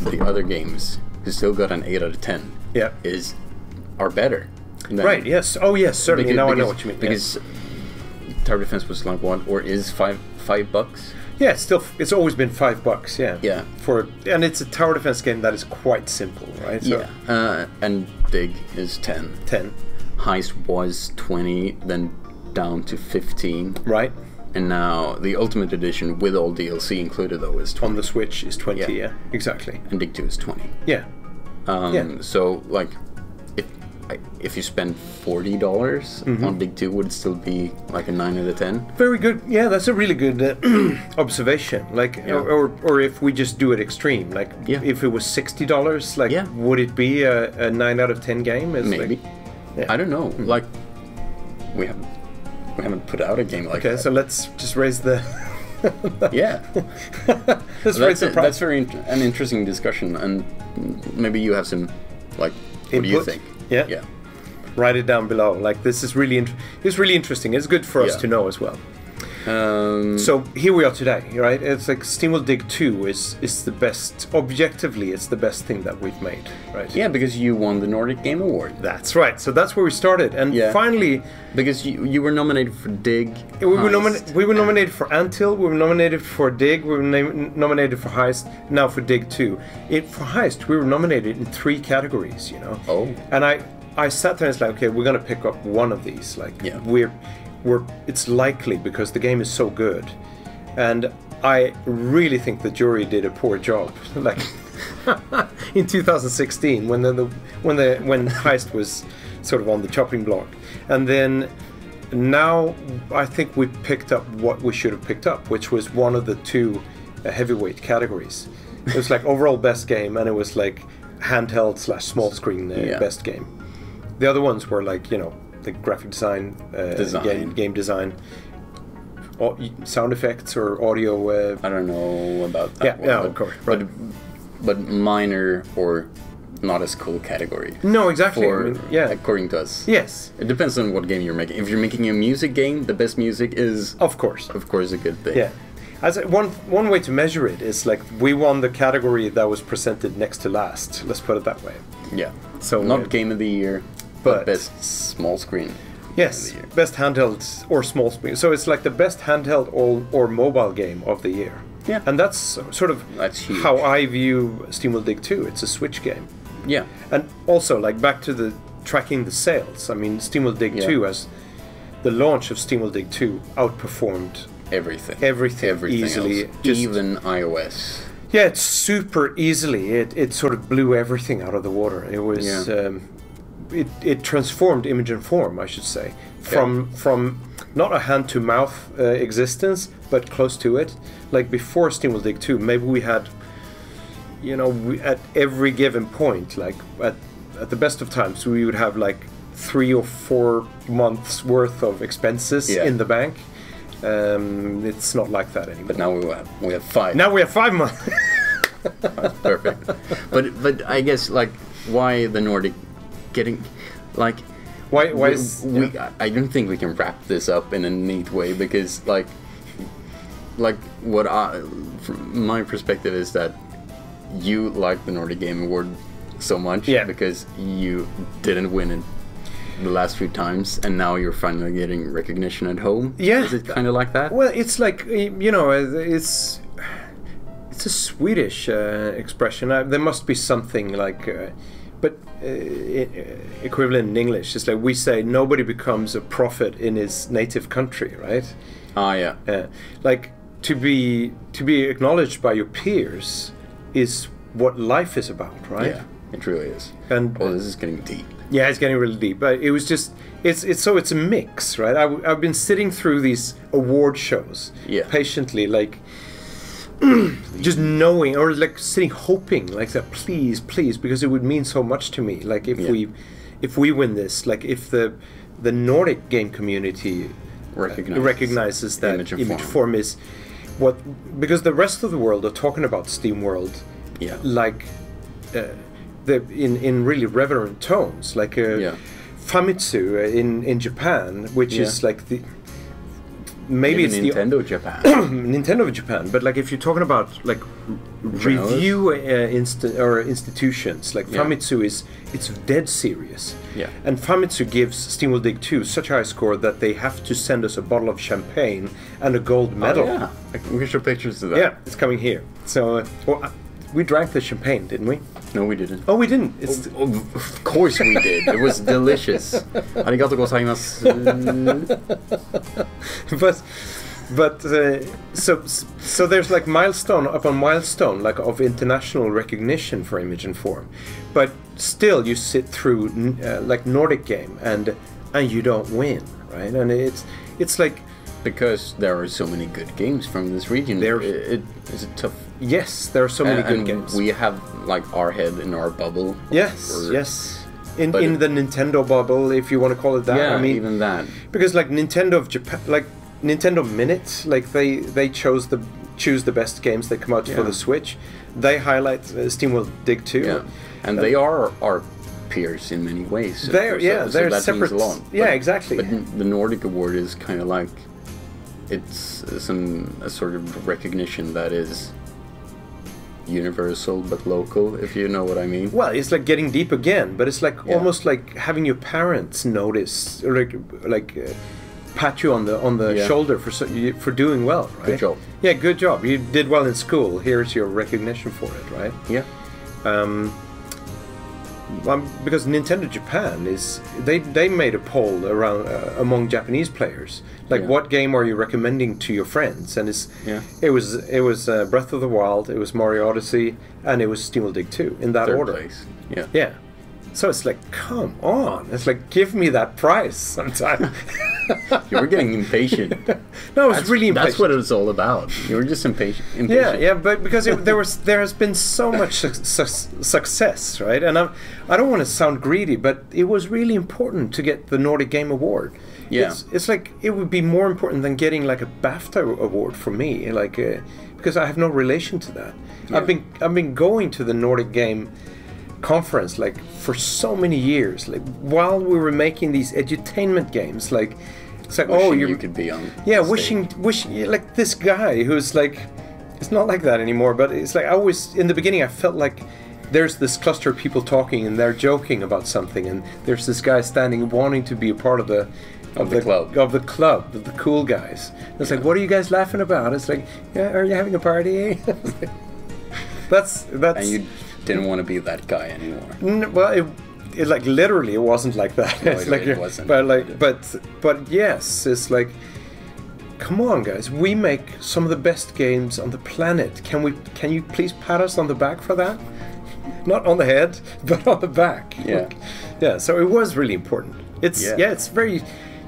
the other games who still got an 8 out of 10 Yeah. is are better Right. Yes. Oh, yes. Certainly. because, now I know what you mean. because tower defense was like what or is five five bucks Yeah, it's still it's always been five bucks. Yeah. Yeah. For and it's a tower defense game that is quite simple, right? So yeah uh, and dig is 10 Ten. Heist was 20 then down to 15 Right. and now the ultimate edition with all dlc included though is 20 On the Switch is twenty. Yeah. Yeah. Exactly. and dig 2 is 20 Yeah. Um, Yeah. So like, if if you spend forty dollars Mm-hmm. on Dig Two, would it still be like a nine out of ten? Very good. Yeah, that's a really good uh, observation. Like, Yeah. or, or or if we just do it extreme, like, Yeah. if it was sixty dollars, like, Yeah. would it be a, a nine out of ten game? It's Maybe. Like, yeah. I don't know. Hmm. Like, we haven't we haven't put out a game like okay, that. so let's just raise the. yeah, let's raise that's the price. that's very int- an interesting discussion, and maybe you have some like, what do you think? Yeah. yeah, write it down below. Like this is really this really interesting. It's good for us Yeah. to know as well. Um, So here we are today, right? It's like SteamWorld Dig 2 is is the best. Objectively, it's the best thing that we've made, right? yeah, because you won the Nordic Game Award. That's right. So that's where we started, and Yeah. finally, Because you, you were nominated for Dig. we were, we were nominated for Anthill, we were nominated for Dig, we were nominated for Heist, now for Dig 2. It, for Heist, we were nominated in three categories, you know? Oh. And I, I sat there and it's like, okay, we're gonna pick up one of these. Like, Yeah. we're, we're, it's likely because the game is so good. And I really think the jury did a poor job. Like, in 2016 when the, the when the when Heist was sort of on the chopping block, and then now I think we picked up what we should have picked up, which was one of the two uh, heavyweight categories. It was like overall best game, and it was like handheld slash small screen uh, Yeah. best game. The other ones were like you know the graphic design, uh, Design. Game, game design, au- sound effects or audio. Uh, I don't know about that Yeah, one. yeah, but, of course, But, right. but minor or not as cool category. no, exactly. I mean, yeah. according to us. yes, It depends on what game you're making. If you're making a music game, the best music is, of course. of course, a good thing. Yeah. As a- one one way to measure it is like we won the category that was presented next to last. Let's put it that way. Yeah. So Not uh, game of the year, but- best small screen. yes, of the year. best handheld or small screen. So it's like the best handheld or, or mobile game of the year. Yeah. And that's sort of That's how I view SteamWorld Dig 2. It's a Switch game. Yeah. And also like back to the tracking the sales. I mean SteamWorld Dig Yeah. 2 as the launch of SteamWorld Dig 2 outperformed Everything. Everything Everything easily, else. just- Even iOS. Yeah, it's super easily. It, it sort of blew everything out of the water. It was Yeah. um, it, it transformed image and form, I should say, from from not a hand to mouth uh, existence, but close to it. Like before SteamWorld Dig 2, maybe we had, you know, we, at every given point, like at at the best of times, we would have like three or four months worth of expenses Yeah. in the bank. Um, it's not like that anymore. But now we have we have five. now we have five months. perfect. but but I guess like why the Nordic getting like why? Why is we I don't think we can wrap this up in a neat way because like like what I from my perspective is that you like the Nordic Game Award so much Yeah. because you didn't win it the last few times and now you're finally getting recognition at home. Yeah. Is it kind of like that? Well, it's like you know, uh, it's it's a Swedish uh, expression. Uh, there must be something like, uh, but uh, uh, equivalent in English. It's like we say, nobody becomes a prophet in his native country, right? Ah yeah. Uh, like to be to be acknowledged by your peers is what life is about, right? Yeah. It really is. And Oh, this is getting deep. yeah, it's getting really deep. But it was just it's it's so it's a mix, right? I, have been sitting through these award shows Yeah. patiently, like just knowing or like sitting hoping, like that. Please, please, because it would mean so much to me. Like if Yeah. we if we win this, like if the the Nordic game community Recognizes recognizes that image image, form. form is what because the rest of the world are talking about steam world Yeah. like uh, the in in really reverent tones like uh, Yeah. Famitsu in in Japan which is like the maybe Even it's Nintendo Japan. Nintendo of Japan but like if you're talking about like review uh, insta- or institutions like Yeah. Famitsu is it's dead serious Yeah. and Famitsu gives Steam SteamWorld Dig 2 such a high score that they have to send us a bottle of champagne and a gold medal Oh, yeah. I- We can show pictures of that. yeah, it's coming here. So, uh, well, uh, we drank the champagne, didn't we? No, we didn't. Oh, we didn't. It's Of of course we did. It was delicious. Arigato gozaimasu. but but uh, so so there's like milestone upon milestone like of international recognition for image and form, but still you sit through uh, like Nordic game and and you don't win, right? And it's it's like Because there are so many good games from this region. There- it, it is a tough. Yes, there are so many and good games. we have like our head in our bubble. yes, or- yes. In, in it- the Nintendo bubble, if you want to call it that. Yeah, I mean, even that. because like Nintendo of Japan, like Nintendo Minute, like they they chose the choose the best games that come out for the Switch. They highlight uh, SteamWorld Dig 2. Yeah, and they are our peers in many ways. so- They're- yeah, so they're separate- lot. yeah, exactly. But the Nordic Award is kind of like it's some a sort of recognition that is universal but local, if you know what I mean. Well, it's like getting deep again, but it's like Yeah. almost like having your parents notice, or like like uh, pat you on the on the Yeah. shoulder for so, for doing well, right? Good job. Yeah, good job. You did well in school. Here's your recognition for it, right? Yeah. Um, um, because Nintendo Japan is they they made a poll around uh, among Japanese players like Yeah. what game are you recommending to your friends and it's Yeah. it was it was uh, Breath of the Wild it was Mario Odyssey and it was SteamWorld Dig 2 in that Third order place. Yeah. yeah so it's like come on it's like give me that prize sometime You were getting impatient. no it's That's, really impatient. that's what it was all about. You were just impatient. Yeah, impatient. yeah, but because it, there was there has been so much su- su- success, right? And I'm, I don't want to sound greedy, but it was really important to get the Nordic Game Award. Yeah. it's, it's like it would be more important than getting like a BAFTA award for me, like uh, because I have no relation to that. Yeah. I've been I've been going to the Nordic Game conference like for so many years, like while we were making these edutainment games, like. It's like, oh, Wishing oh, you're, you could be on. yeah, stage. wishing, wishing, like this guy who's like, it's not like that anymore. But it's like I always, in the beginning, I felt like there's this cluster of people talking and they're joking about something, and there's this guy standing wanting to be a part of the Of the club. of the club, of the cool guys. And it's like, what are you guys laughing about? It's like, yeah, are you having a party? that's that's. And you didn't want to be that guy anymore. N- well, it, it like literally it wasn't like that. No, it's it- like it wasn't. But like, but but yes, it's like, come on, guys, we make some of the best games on the planet. Can we? Can you please pat us on the back for that? Not on the head, but on the back. Yeah. Like, yeah. So it was really important. It's Yeah. yeah, it's very.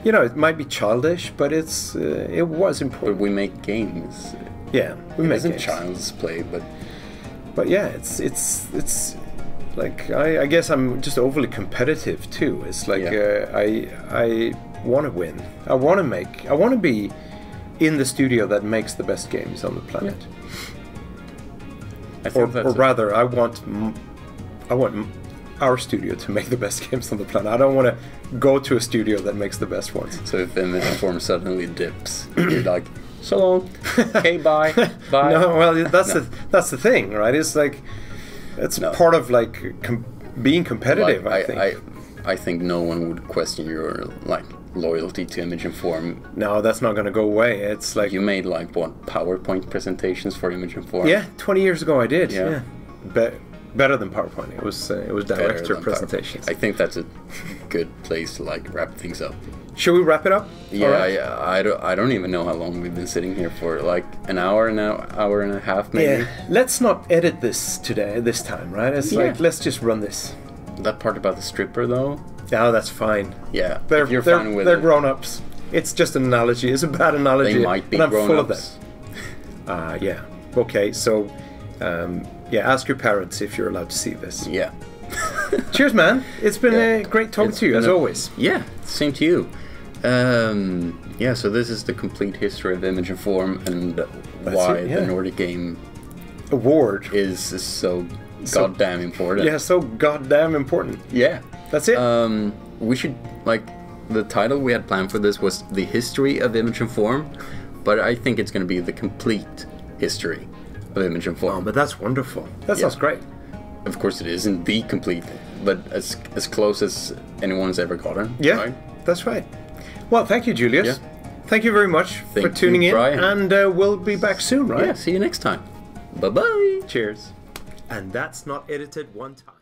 You know, it might be childish, but it's uh, it was But important. we make games. yeah, we It make isn't games. child's play, but But yeah, it's it's it's like I, I guess I'm just overly competitive too. It's like Yeah. uh, I I want to win. I want to make. I want to be in the studio that makes the best games on the planet. I Or, think or rather, I want m- I want m- our studio to make the best games on the planet. I don't want to go to a studio that makes the best ones. So if image form suddenly dips, you're like, so long. Okay, bye. Bye. No, well, that's No. the that's the thing, right? It's like it's No. part of like com- being competitive. Like, I think. I, I think no one would question your like loyalty to image and form. No, that's not going to go away. It's like You made like what PowerPoint presentations for image and form. yeah, 20 years ago I did. Yeah. Yeah, Be- better than PowerPoint. It was uh, it was director presentations. I think that's a good place to like wrap things up. Should we wrap it up? Yeah, right. I, I, don't, I don't even know how long we've been sitting here for. Like an hour, and an hour, and a half, maybe. Yeah. Let's not edit this today. This time, right? It's Yeah. like let's just run this. That part about the stripper, though. No, that's fine. Yeah, They're they're, fine with they're it. grown-ups. It's just an analogy. It's a bad analogy. They might be and I'm full of grown-ups. that. Uh, yeah. Okay. So, um, yeah. Ask your parents if you're allowed to see this. Yeah. Cheers, man. It's been Yeah. uh, great talk It's to you as a- always. Yeah, same to you. Um, yeah, so this is the complete history of image and form and why it, yeah. the Nordic game Award. is so, So- goddamn important. Yeah. So goddamn important. Yeah. That's it. Um, we should like the title we had planned for this was the history of image and form, but I think it's going to be the complete history of image and Oh, but that's wonderful. That Yeah. sounds great. of course, it isn't the complete, but as as close as anyone's ever gotten. Yeah, right? that's right. Well, thank you, Julius. Yeah. Thank you very much Thank for tuning you, in, and uh, we'll be back soon, right? Yeah. See you next time. Bye bye. Cheers. And that's not edited one time.